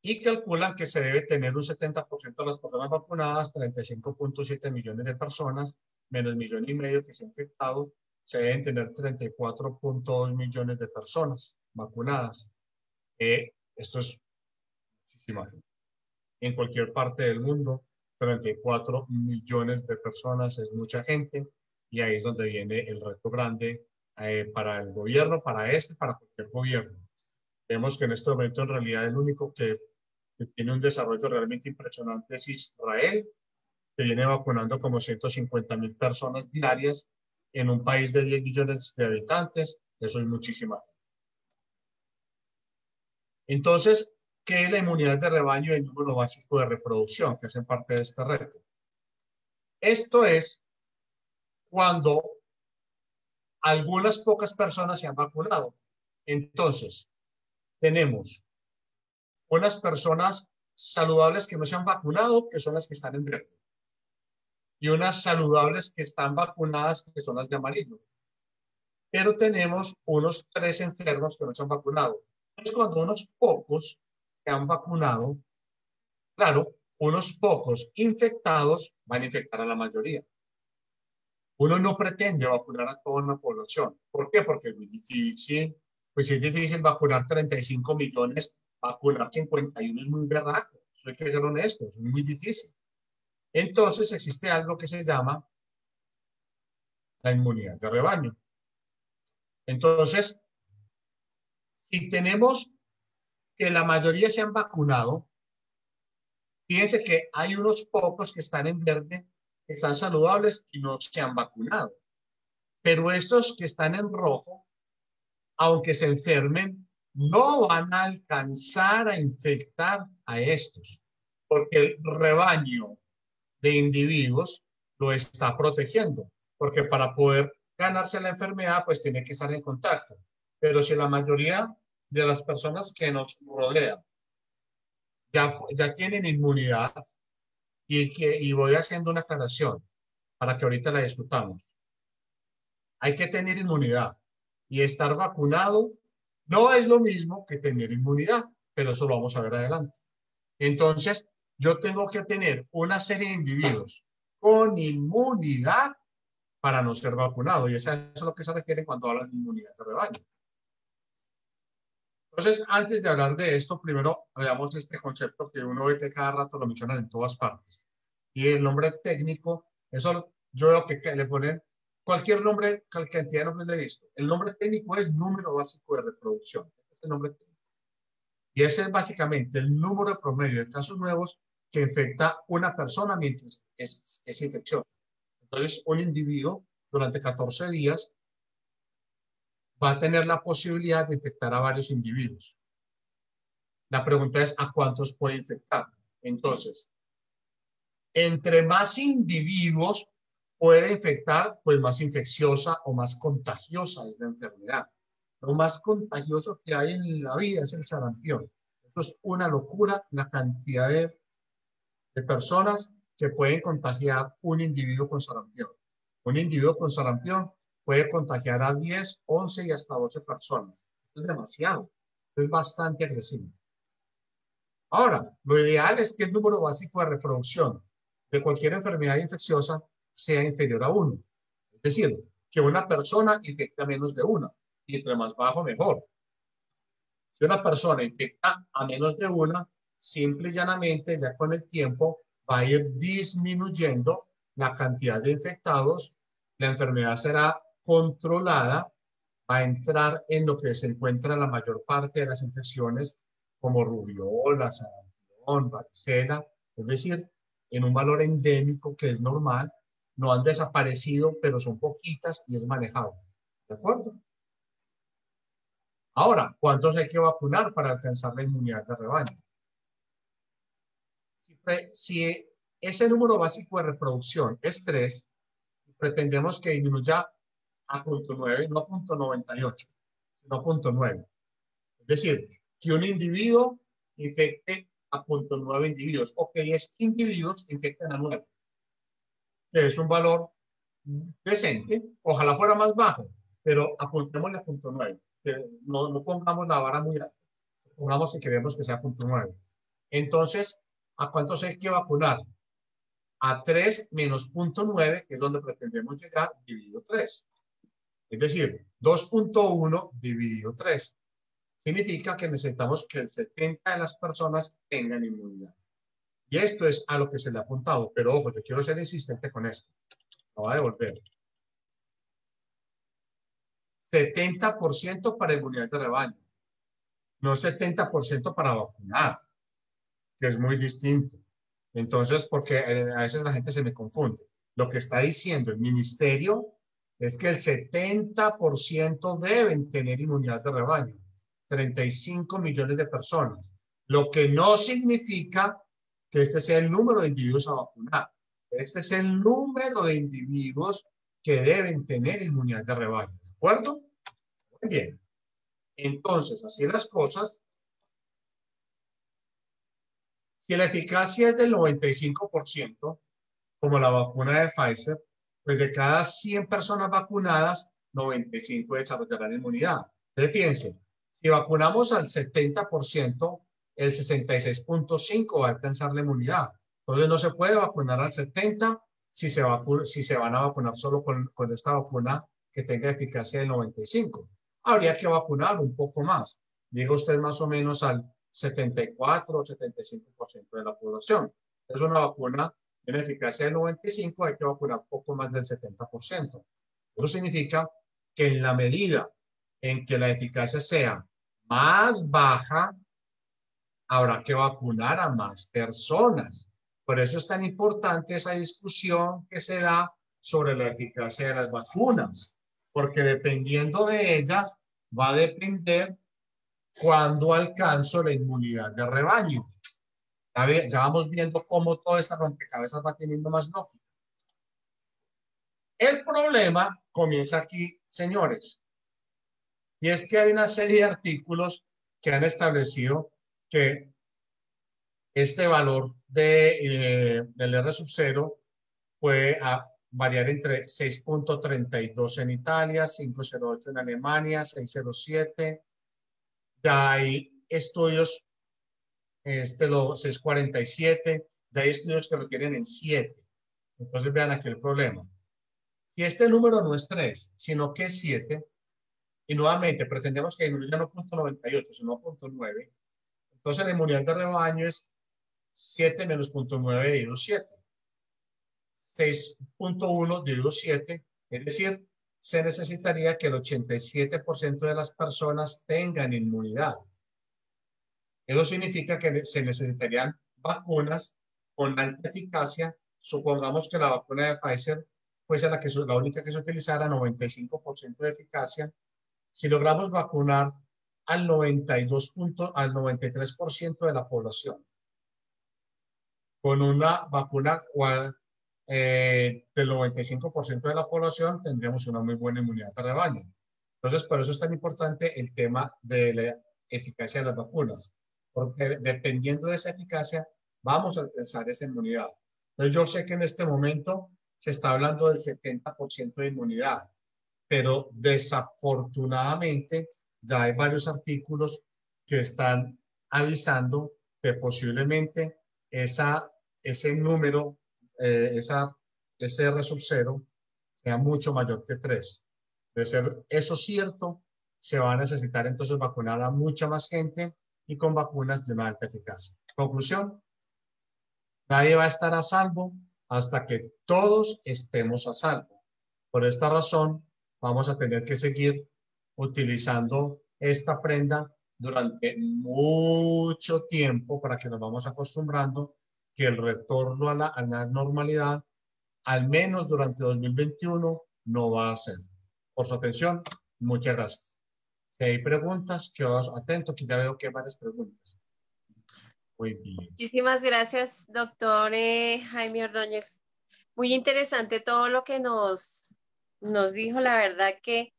y calculan que se debe tener un 70% de las personas vacunadas, 35.7 millones de personas, menos millón y medio que se han infectado, se deben tener 34.2 millones de personas vacunadas. Eh, esto es muchísima gente. En cualquier parte del mundo, 34 millones de personas es mucha gente y ahí es donde viene el reto grande eh, para el gobierno, para este, para cualquier gobierno. Vemos que en este momento en realidad el único que, que tiene un desarrollo realmente impresionante es Israel, que viene vacunando como 150 mil personas diarias en un país de 10 millones de habitantes. Eso es muchísima. Entonces, ¿qué es la inmunidad de rebaño y el número básico de reproducción que hacen parte de este reto? Esto es cuando algunas pocas personas se han vacunado. Entonces, tenemos unas personas saludables que no se han vacunado, que son las que están en verde y unas saludables que están vacunadas, que son las de amarillo. Pero tenemos unos tres enfermos que no se han vacunado. Es cuando unos pocos se han vacunado, claro, unos pocos infectados van a infectar a la mayoría. Uno no pretende vacunar a toda una población. ¿Por qué? Porque es muy difícil. Pues es difícil vacunar 35 millones, vacunar 51 es muy berraco. Hay que ser honestos, es muy difícil. Entonces existe algo que se llama la inmunidad de rebaño. Entonces, si tenemos que la mayoría se han vacunado, fíjense que hay unos pocos que están en verde, que están saludables y no se han vacunado. Pero estos que están en rojo, aunque se enfermen, no van a alcanzar a infectar a estos, porque el rebaño de individuos lo está protegiendo, porque para poder ganarse la enfermedad, pues tiene que estar en contacto. Pero si la mayoría de las personas que nos rodean ya, ya tienen inmunidad, y, que, y voy haciendo una aclaración para que ahorita la discutamos. Hay que tener inmunidad y estar vacunado no es lo mismo que tener inmunidad, pero eso lo vamos a ver adelante. Entonces, yo tengo que tener una serie de individuos con inmunidad para no ser vacunado. Y eso es a lo que se refiere cuando hablan de inmunidad de rebaño. Entonces, antes de hablar de esto, primero veamos este concepto que uno ve que cada rato lo mencionan en todas partes. Y el nombre técnico, eso yo veo que le ponen cualquier nombre, cualquier cantidad de nombres le he visto. El nombre técnico es número básico de reproducción. Este es el nombre técnico. Y ese es básicamente el número promedio de casos nuevos que infecta una persona mientras es, es infección. Entonces, un individuo durante 14 días va a tener la posibilidad de infectar a varios individuos. La pregunta es, ¿a cuántos puede infectar? Entonces, entre más individuos puede infectar, pues más infecciosa o más contagiosa es la enfermedad. Lo más contagioso que hay en la vida es el sarampión. Esto es una locura, la cantidad de de personas que pueden contagiar un individuo con sarampión. Un individuo con sarampión puede contagiar a 10, 11 y hasta 12 personas. Es demasiado. Es bastante agresivo. Ahora, lo ideal es que el número básico de reproducción de cualquier enfermedad infecciosa sea inferior a 1. Es decir, que una persona infecte a menos de una. Y entre más bajo, mejor. Si una persona infecta a menos de una, simple y llanamente ya con el tiempo va a ir disminuyendo la cantidad de infectados, la enfermedad será controlada, va a entrar en lo que se encuentra la mayor parte de las infecciones como rubiola, sarampión, varicela, es decir, en un valor endémico que es normal, no han desaparecido, pero son poquitas y es manejable. ¿De acuerdo? Ahora, ¿cuántos hay que vacunar para alcanzar la inmunidad de rebaño? si ese número básico de reproducción es 3, pretendemos que disminuya a punto 9, no a punto 98, sino a punto 9. Es decir, que un individuo infecte a punto 9 individuos o que 10 individuos infecten a 9, que es un valor decente, ojalá fuera más bajo, pero apuntémosle a punto 9, no, no pongamos la vara muy alta, pongamos si queremos que sea punto 9. Entonces, ¿a cuántos hay que vacunar? A 3 menos punto 9, que es donde pretendemos llegar, dividido 3. Es decir, 2.1 dividido 3. Significa que necesitamos que el 70 de las personas tengan inmunidad. Y esto es a lo que se le ha apuntado. Pero ojo, yo quiero ser insistente con esto. Lo voy a devolver. 70% para inmunidad de rebaño. No 70% para vacunar, que es muy distinto. Entonces, porque eh, a veces la gente se me confunde. Lo que está diciendo el ministerio es que el 70% deben tener inmunidad de rebaño. 35 millones de personas. Lo que no significa que este sea el número de individuos a vacunar. Este es el número de individuos que deben tener inmunidad de rebaño. ¿De acuerdo? Muy bien. Entonces, así las cosas. Si la eficacia es del 95%, como la vacuna de Pfizer, pues de cada 100 personas vacunadas, 95 desarrollarán inmunidad. Entonces, fíjense, si vacunamos al 70%, el 66.5 va a alcanzar la inmunidad. Entonces no se puede vacunar al 70 si se, si se van a vacunar solo con, con esta vacuna que tenga eficacia del 95. Habría que vacunar un poco más. Diga usted más o menos al 74 o 75% de la población. Es una vacuna en eficacia del 95, hay que vacunar un poco más del 70%. Eso significa que en la medida en que la eficacia sea más baja, habrá que vacunar a más personas. Por eso es tan importante esa discusión que se da sobre la eficacia de las vacunas, porque dependiendo de ellas va a depender cuándo alcanzo la inmunidad de rebaño. Ya, vamos viendo cómo toda esta rompecabezas va teniendo más lógica. El problema comienza aquí, señores. Y es que hay una serie de artículos que han establecido que este valor de, eh, del R sub 0 puede variar entre 6.32 en Italia, 5.08 en Alemania, 6.07. Ya hay estudios, este lo 6.47, ya hay estudios que lo tienen en 7. Entonces vean aquí el problema. Si este número no es 3, sino que es 7, y nuevamente pretendemos que disminuya no 0.98, sino 0.9, entonces la inmunidad de rebaño es 7 menos 0.9 dividido 7. 6.1 dividido 7, es decir, se necesitaría que el 87% de las personas tengan inmunidad. Eso significa que se necesitarían vacunas con alta eficacia. Supongamos que la vacuna de Pfizer fuese la, que, la única que se utilizara, 95% de eficacia si logramos vacunar al 92 al 93% de la población con una vacuna cual, eh, del 95% de la población tendríamos una muy buena inmunidad de rebaño. Entonces, por eso es tan importante el tema de la eficacia de las vacunas, porque dependiendo de esa eficacia, vamos a alcanzar esa inmunidad. Entonces, yo sé que en este momento se está hablando del 70% de inmunidad, pero desafortunadamente ya hay varios artículos que están avisando que posiblemente esa, ese número, eh, esa, ese R sub cero sea mucho mayor que 3. De ser eso cierto, se va a necesitar entonces vacunar a mucha más gente y con vacunas de una alta eficacia. Conclusión, nadie va a estar a salvo hasta que todos estemos a salvo. Por esta razón, vamos a tener que seguir utilizando esta prenda durante mucho tiempo para que nos vamos acostumbrando que el retorno a la, normalidad, al menos durante 2021, no va a ser. Por su atención, muchas gracias. Hay preguntas, quedaos atentos, que ya veo que hay varias preguntas. Muy bien. Muchísimas gracias, doctor eh, Jaime Ordóñez. Muy interesante todo lo que nos nos dijo la verdad que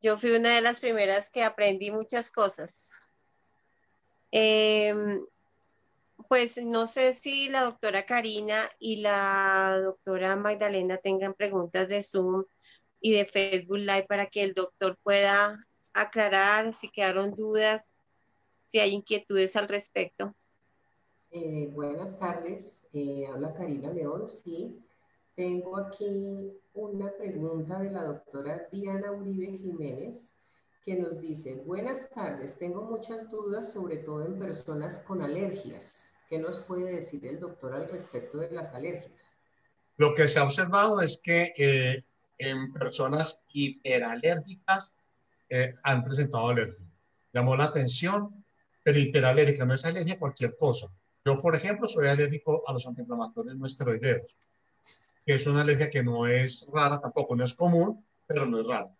yo fui una de las primeras que aprendí muchas cosas. Em, Pues no sé si la doctora Karina y la doctora Magdalena tengan preguntas de Zoom y de Facebook Live para que el doctor pueda aclarar si quedaron dudas, si hay inquietudes al respecto. Eh, buenas tardes, eh, habla Karina León, sí. Tengo aquí una pregunta de la doctora Diana Uribe Jiménez que nos dice, buenas tardes, tengo muchas dudas, sobre todo en personas con alergias. ¿Qué nos puede decir el doctor al respecto de las alergias? Lo que se ha observado es que eh, en personas hiperalérgicas eh, han presentado alergia. Llamó la atención, pero hiperalérgica no es alergia a cualquier cosa. Yo, por ejemplo, soy alérgico a los antiinflamatorios no esteroideos, que es una alergia que no es rara, tampoco no es común, pero no es rara.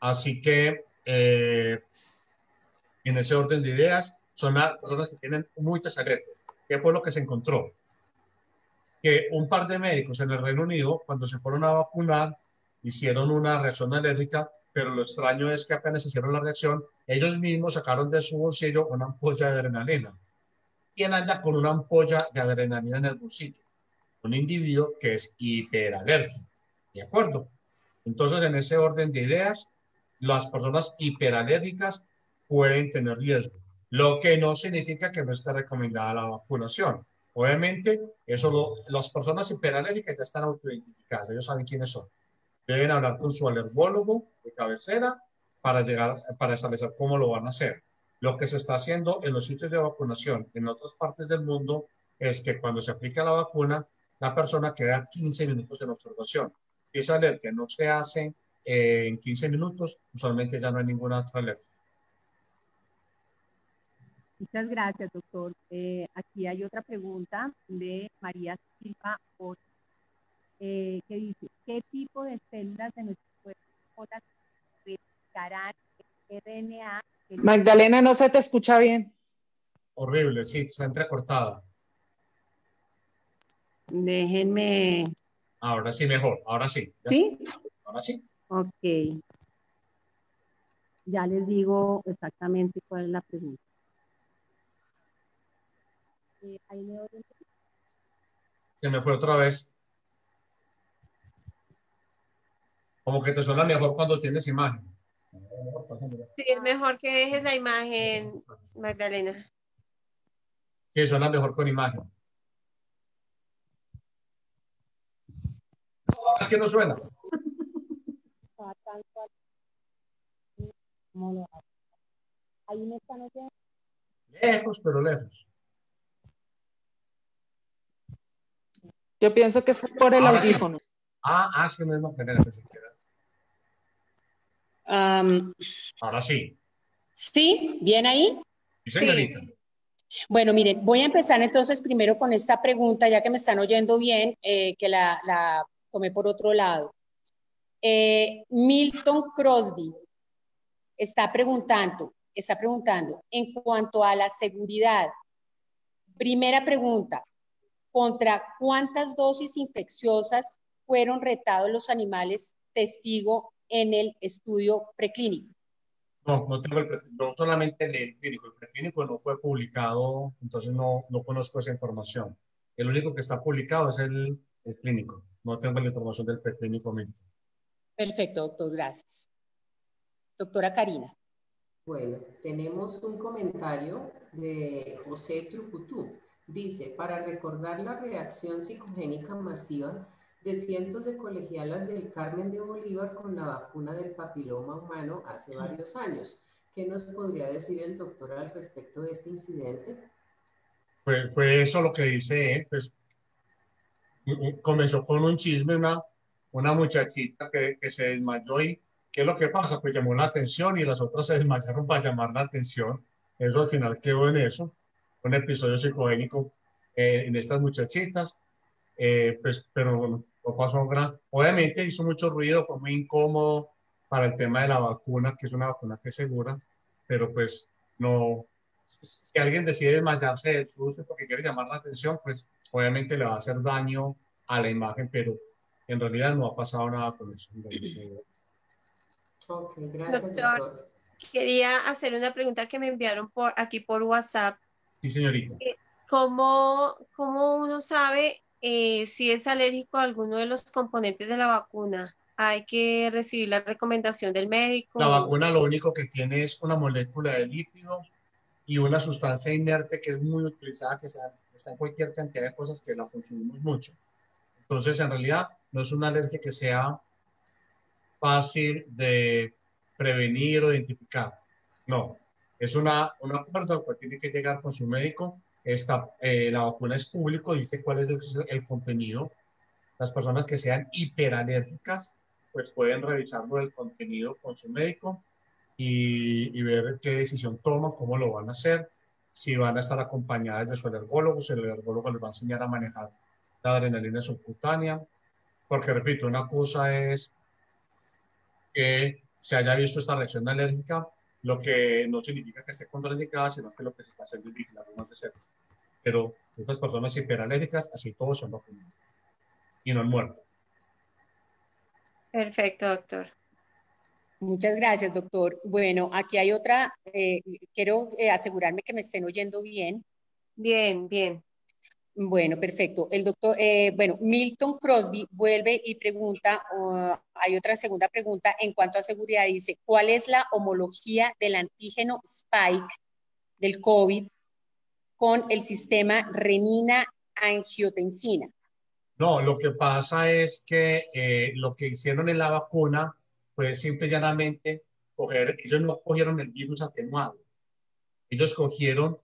Así que, eh, en ese orden de ideas, son las personas que tienen muchas alergias. ¿Qué fue lo que se encontró? Que un par de médicos en el Reino Unido, cuando se fueron a vacunar, hicieron una reacción alérgica, pero lo extraño es que apenas hicieron la reacción, ellos mismos sacaron de su bolsillo una ampolla de adrenalina. ¿Quién anda con una ampolla de adrenalina en el bolsillo? Un individuo que es hiperalérgico. ¿De acuerdo? Entonces, en ese orden de ideas, las personas hiperalérgicas pueden tener riesgo, lo que no significa que no esté recomendada la vacunación. Obviamente, eso las personas hiperalérgicas ya están autoidentificadas, ellos saben quiénes son deben hablar con su alergólogo de cabecera para llegar, para establecer cómo lo van a hacer. Lo que se está haciendo en los sitios de vacunación en otras partes del mundo es que cuando se aplica la vacuna, la persona queda 15 minutos en observación. Esa alergia no se hace eh, en 15 minutos, usualmente ya no hay ninguna otra alergia. Muchas gracias, doctor. Eh, aquí hay otra pregunta de María Silva eh, que dice, ¿qué tipo de células de nuestro cuerpo replicarán el RNA? Magdalena, no se te escucha bien. Horrible, sí, está entrecortada. Déjenme. Ahora sí, mejor, ahora sí. ¿Sí? Ahora sí. Ok. Ya les digo exactamente cuál es la pregunta. Eh, Se me fue otra vez. Como que te suena mejor cuando tienes imagen. Sí, es mejor que dejes la imagen, Magdalena. Sí, suena mejor con imagen. es que no suena. Ahí me están oyendo. Lejos, pero lejos. Yo pienso que es por el audífono. Ah, ah, sí, no es Magdalena, pensé Ahora sí. ¿Sí? ¿Bien ahí? Sí, señorita. Bueno, miren, voy a empezar entonces primero con esta pregunta, ya que me están oyendo bien, eh, que la, la, tomé por otro lado. Eh, Milton Crosby está preguntando, está preguntando en cuanto a la seguridad. Primera pregunta, ¿contra cuántas dosis infecciosas fueron retados los animales testigo en el estudio preclínico? No, no tengo el no solamente el clínico, el preclínico no fue publicado, entonces no, no conozco esa información. El único que está publicado es el, el clínico, no tengo la información del preclínico mismo. Perfecto, doctor, gracias. Doctora Karina. Bueno, tenemos un comentario de José Trucutú. Dice, para recordar la reacción psicogénica masiva de cientos de colegialas del Carmen de Bolívar con la vacuna del papiloma humano hace varios años. ¿Qué nos podría decir el doctor al respecto de este incidente? Pues fue eso lo que dice pues comenzó con un chisme, una, una muchachita que, que se desmayó y ¿qué es lo que pasa? Pues llamó la atención y las otras se desmayaron para llamar la atención. Eso al final quedó en eso, un episodio psicogénico eh, en estas muchachitas. Eh, pues, pero pasó gran... Obviamente hizo mucho ruido, fue muy incómodo para el tema de la vacuna, que es una vacuna que es segura, pero pues no, si alguien decide desmayarse del susto porque quiere llamar la atención, pues obviamente le va a hacer daño a la imagen, pero en realidad no ha pasado nada con eso. Ok, gracias, doctor. Quería hacer una pregunta que me enviaron por aquí por WhatsApp. Sí, señorita. ¿cómo, cómo uno sabe eh, si es alérgico a alguno de los componentes de la vacuna? Hay que recibir la recomendación del médico. La vacuna lo único que tiene es una molécula de lípido y una sustancia inerte que es muy utilizada, que está, en cualquier cantidad de cosas que la consumimos mucho. Entonces, en realidad, no es una alergia que sea fácil de prevenir o identificar. No, es una, un acuerdo que tiene que llegar con su médico. Esta, eh, la vacuna es público, dice cuál es el, contenido. Las personas que sean hiperalérgicas, pues pueden revisarlo el contenido con su médico y, y, ver qué decisión toman, cómo lo van a hacer, si van a estar acompañadas de su alergólogo, si el alergólogo les va a enseñar a manejar la adrenalina subcutánea, porque repito, una cosa es que se haya visto esta reacción alérgica lo que no significa que esté contraindicada, sino que lo que se está haciendo es vigilar más de cerca. Pero estas personas hiperalérgicas, así todos son vacunados y no han muerto. Perfecto, doctor. Muchas gracias, doctor. Bueno, aquí hay otra, eh, quiero eh, asegurarme que me estén oyendo bien. Bien, bien. Bueno, perfecto. El doctor, eh, bueno, Milton Crosby vuelve y pregunta, hay otra segunda pregunta en cuanto a seguridad, dice, ¿cuál es la homología del antígeno Spike del COVID con el sistema renina-angiotensina? No, lo que pasa es que eh, lo que hicieron en la vacuna fue simple y llanamente coger, ellos no cogieron el virus atenuado, ellos cogieron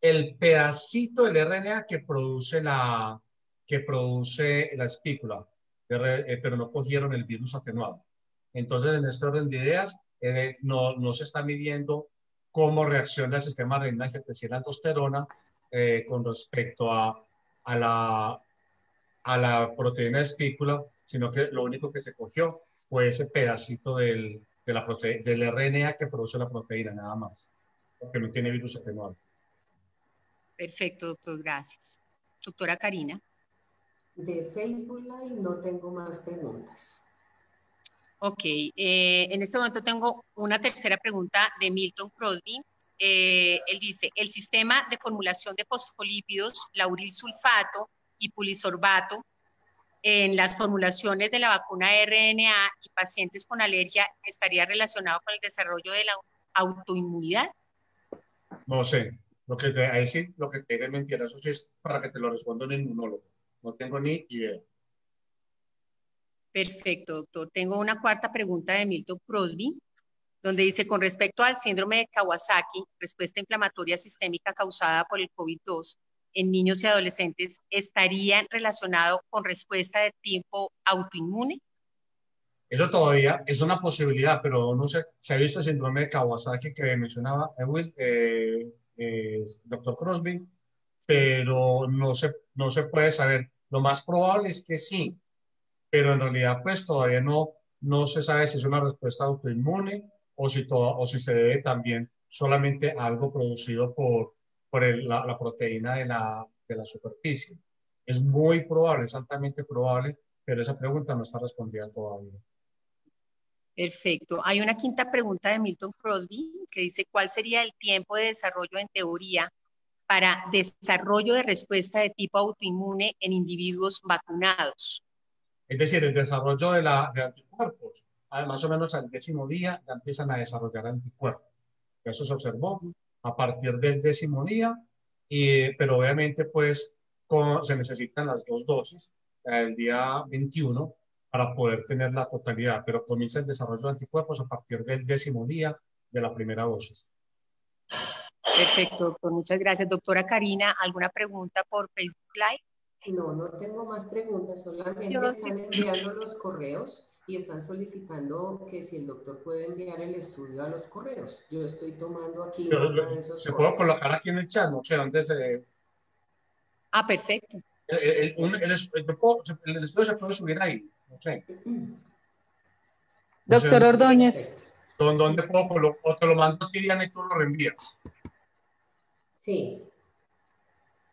el pedacito del RNA que produce la, que produce la espícula, eh, pero no cogieron el virus atenuado. Entonces, en este orden de ideas, eh, no, no se está midiendo cómo reacciona el sistema renal angiotensina aldosterona eh, con respecto a, a, la, a la proteína de espícula, sino que lo único que se cogió fue ese pedacito del, de la del RNA que produce la proteína, nada más, porque no tiene virus atenuado. Perfecto, doctor, gracias. Doctora Karina. De Facebook Live no tengo más preguntas. Ok, eh, en este momento tengo una tercera pregunta de Milton Crosby. Eh, él dice, el sistema de formulación de fosfolípidos, lauril sulfato y pulisorbato en las formulaciones de la vacuna RNA y pacientes con alergia estaría relacionado con el desarrollo de la autoinmunidad? No sé, lo que te, ahí sí, lo que te mentira, eso sí es para que te lo responda un inmunólogo. No tengo ni idea. Perfecto, doctor. Tengo una cuarta pregunta de Milton Crosby, donde dice, con respecto al síndrome de Kawasaki, respuesta inflamatoria sistémica causada por el COVID-2 en niños y adolescentes, ¿estaría relacionado con respuesta de tipo autoinmune? Eso todavía es una posibilidad, pero no sé, se ha visto el síndrome de Kawasaki que mencionaba eh, eh, doctor Crosby, pero no se, no se puede saber. Lo más probable es que sí, pero en realidad pues todavía no, no se sabe si es una respuesta autoinmune o si, todo, o si se debe también solamente a algo producido por, por la, la, proteína de la, de la superficie. Es muy probable, es altamente probable, pero esa pregunta no está respondida todavía. Perfecto. Hay una quinta pregunta de Milton Crosby que dice, ¿cuál sería el tiempo de desarrollo en teoría para desarrollo de respuesta de tipo autoinmune en individuos vacunados? Es decir, el desarrollo de, la, de anticuerpos. Ah, más o menos al décimo día ya empiezan a desarrollar anticuerpos. Eso se observó a partir del décimo día, pero obviamente pues se necesitan las dos dosis, el día 21 para poder tener la totalidad, pero comienza el desarrollo de anticuerpos a partir del décimo día de la primera dosis. Perfecto, doctor. Muchas gracias. Doctora Karina, ¿alguna pregunta por Facebook Live? No, no tengo más preguntas, solamente están enviando los correos y están solicitando que si el doctor puede enviar el estudio a los correos. Yo estoy tomando aquí ¿Se puede colocar aquí en el chat? No sé, antes de... Ah, perfecto. El, el, estudio se puede subir ahí. Doctor Ordóñez. ¿Dónde puedo O te lo mando a ti, Diana, y tú lo reenvías. Sí.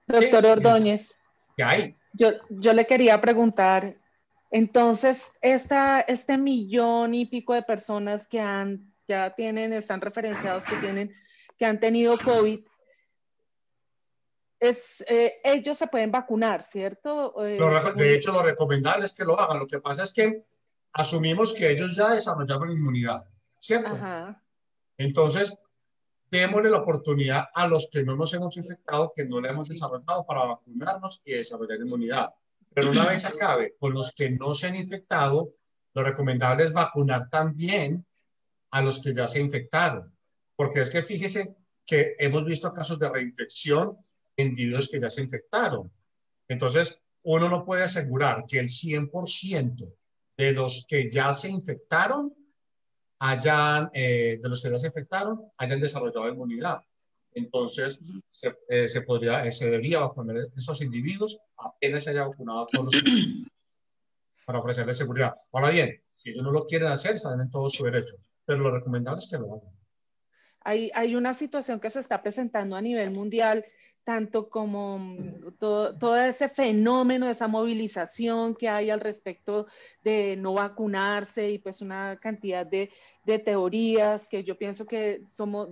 Doctor Ordóñez. ¿Qué hay? Yo, yo le quería preguntar, entonces, esta, este millón y pico de personas que han, ya tienen, están referenciados, que tienen, que han tenido COVID, es, eh, ellos se pueden vacunar, ¿cierto? Eh, de hecho, lo recomendable es que lo hagan. Lo que pasa es que asumimos que ellos ya desarrollaron inmunidad, ¿cierto? Entonces, démosle la oportunidad a los que no nos hemos infectado, que no le hemos desarrollado para vacunarnos y desarrollar inmunidad. Pero una vez acabe con los que no se han infectado, lo recomendable es vacunar también a los que ya se infectaron. Porque es que fíjese que hemos visto casos de reinfección individuos que ya se infectaron. Entonces, uno no puede asegurar que el 100% de los que ya se infectaron hayan, eh, de los que ya se infectaron, hayan desarrollado inmunidad. Entonces, se, eh, se podría, se debería vacunar a esos individuos apenas se haya vacunado a todos los para ofrecerles seguridad. Ahora bien, si ellos no lo quieren hacer, están en todo su derecho, pero lo recomendable es que lo hagan. Hay, hay una situación que se está presentando a nivel mundial tanto como mm, todo, ese fenómeno, esa movilización que hay al respecto de no vacunarse y pues una cantidad de, teorías que yo pienso que somos,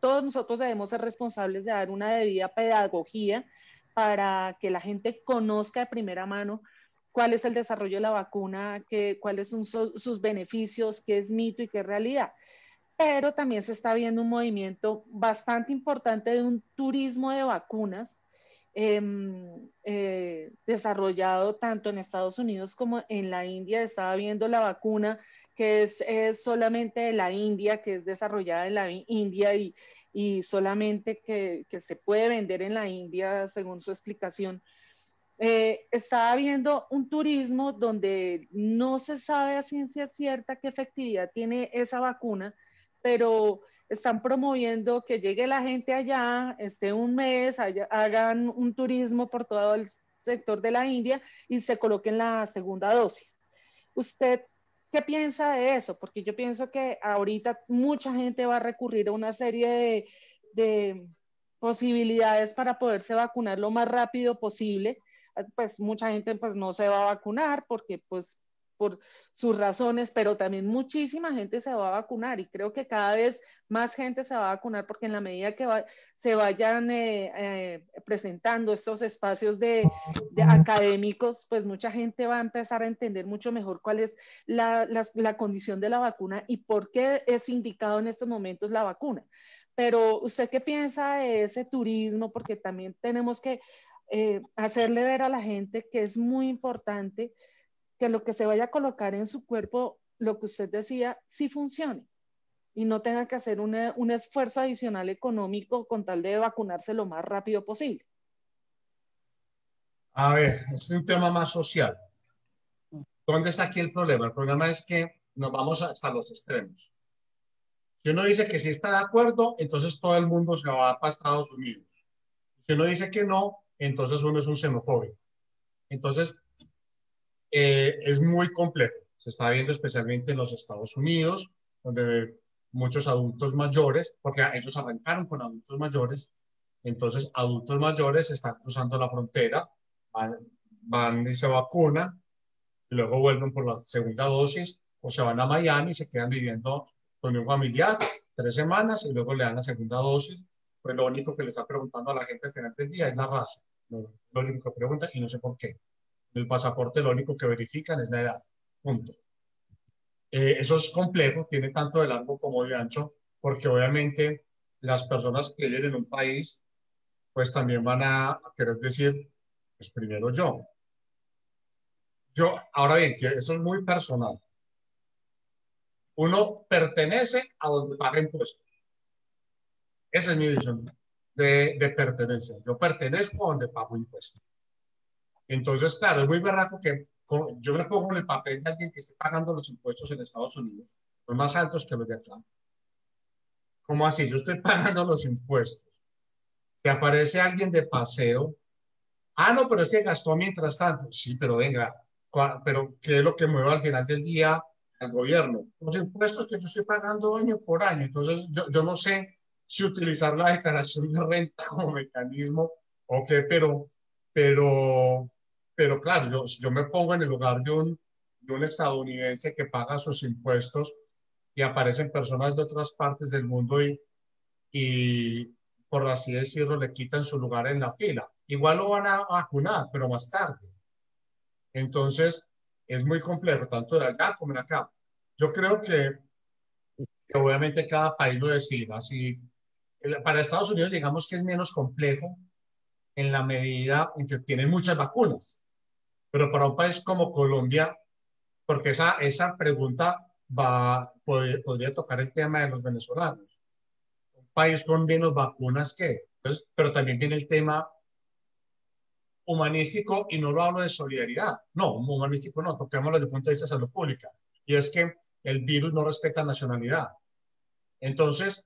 todos nosotros debemos ser responsables de dar una debida pedagogía para que la gente conozca de primera mano cuál es el desarrollo de la vacuna, cuáles son sus beneficios, qué es mito y qué es realidad pero también se está viendo un movimiento bastante importante de un turismo de vacunas em, eh, desarrollado tanto en Estados Unidos como en la India. Estaba viendo la vacuna que es, solamente de la India, que es desarrollada en la India y, solamente que, se puede vender en la India, según su explicación. Eh, estaba viendo un turismo donde no se sabe a ciencia cierta qué efectividad tiene esa vacuna, pero están promoviendo que llegue la gente allá, esté un mes, hagan un turismo por todo el sector de la India y se coloquen la segunda dosis. ¿Usted qué piensa de eso? Porque yo pienso que ahorita mucha gente va a recurrir a una serie de, de posibilidades para poderse vacunar lo más rápido posible. Pues mucha gente pues no se va a vacunar porque pues por sus razones, pero también muchísima gente se va a vacunar y creo que cada vez más gente se va a vacunar porque en la medida que se vayan eh, eh, presentando estos espacios de, académicos, pues mucha gente va a empezar a entender mucho mejor cuál es la, condición de la vacuna y por qué es indicado en estos momentos la vacuna. Pero usted qué piensa de ese turismo, porque también tenemos que eh, hacerle ver a la gente que es muy importante que lo que se vaya a colocar en su cuerpo, lo que usted decía, sí funcione y no tenga que hacer un esfuerzo adicional económico con tal de vacunarse lo más rápido posible. A ver, es un tema más social. ¿Dónde está aquí el problema? El problema es que nos vamos hasta los extremos. Si uno dice que sí está de acuerdo, entonces todo el mundo se va para Estados Unidos. Si uno dice que no, entonces uno es un xenofóbico. Entonces, eh, es muy complejo. Se está viendo especialmente en los Estados Unidos, donde muchos adultos mayores, porque ellos arrancaron con adultos mayores, entonces adultos mayores están cruzando la frontera, van, y se vacunan, y luego vuelven por la segunda dosis, o se van a Miami y se quedan viviendo con un familiar tres semanas y luego le dan la segunda dosis. Pues lo único que le está preguntando a la gente al final del día es la raza. Lo único que pregunta y no sé por qué el pasaporte lo único que verifican es la edad. Punto. Eh, eso es complejo, tiene tanto de largo como de ancho, porque obviamente las personas que viven en un país, pues también van a querer decir, pues primero yo. Yo, ahora bien, eso es muy personal. Uno pertenece a donde paga impuestos. Esa es mi visión de pertenencia. Yo pertenezco a donde pago impuestos. Entonces, claro, es muy berraco que yo me pongo en el papel de alguien que esté pagando los impuestos en Estados Unidos, los más altos que los de acá. ¿Cómo así? Yo estoy pagando los impuestos. Si aparece alguien de paseo, ah, no, pero es que gastó mientras tanto. Sí, pero venga, pero ¿qué es lo que mueve al final del día al gobierno? Los impuestos que yo estoy pagando año por año. Entonces, yo, yo no sé si utilizar la declaración de renta como mecanismo o qué, pero, pero pero claro, yo, yo me pongo en el lugar de un, de un estadounidense que paga sus impuestos y aparecen personas de otras partes del mundo y, y por así decirlo, le quitan su lugar en la fila. Igual lo van a vacunar, pero más tarde. Entonces, es muy complejo, tanto de allá como de acá. Yo creo que, obviamente cada país lo decida. Si, para Estados Unidos, digamos que es menos complejo en la medida en que tienen muchas vacunas. Pero para un país como Colombia, porque esa, esa pregunta va, podría tocar el tema de los venezolanos. Un país con menos vacunas que, pero también viene el tema humanístico y no lo hablo de solidaridad. No, humanístico no, toquémoslo desde el punto de vista de salud pública. Y es que el virus no respeta nacionalidad. Entonces,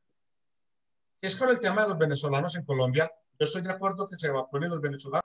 es con el tema de los venezolanos en Colombia, yo estoy de acuerdo que se vacunen los venezolanos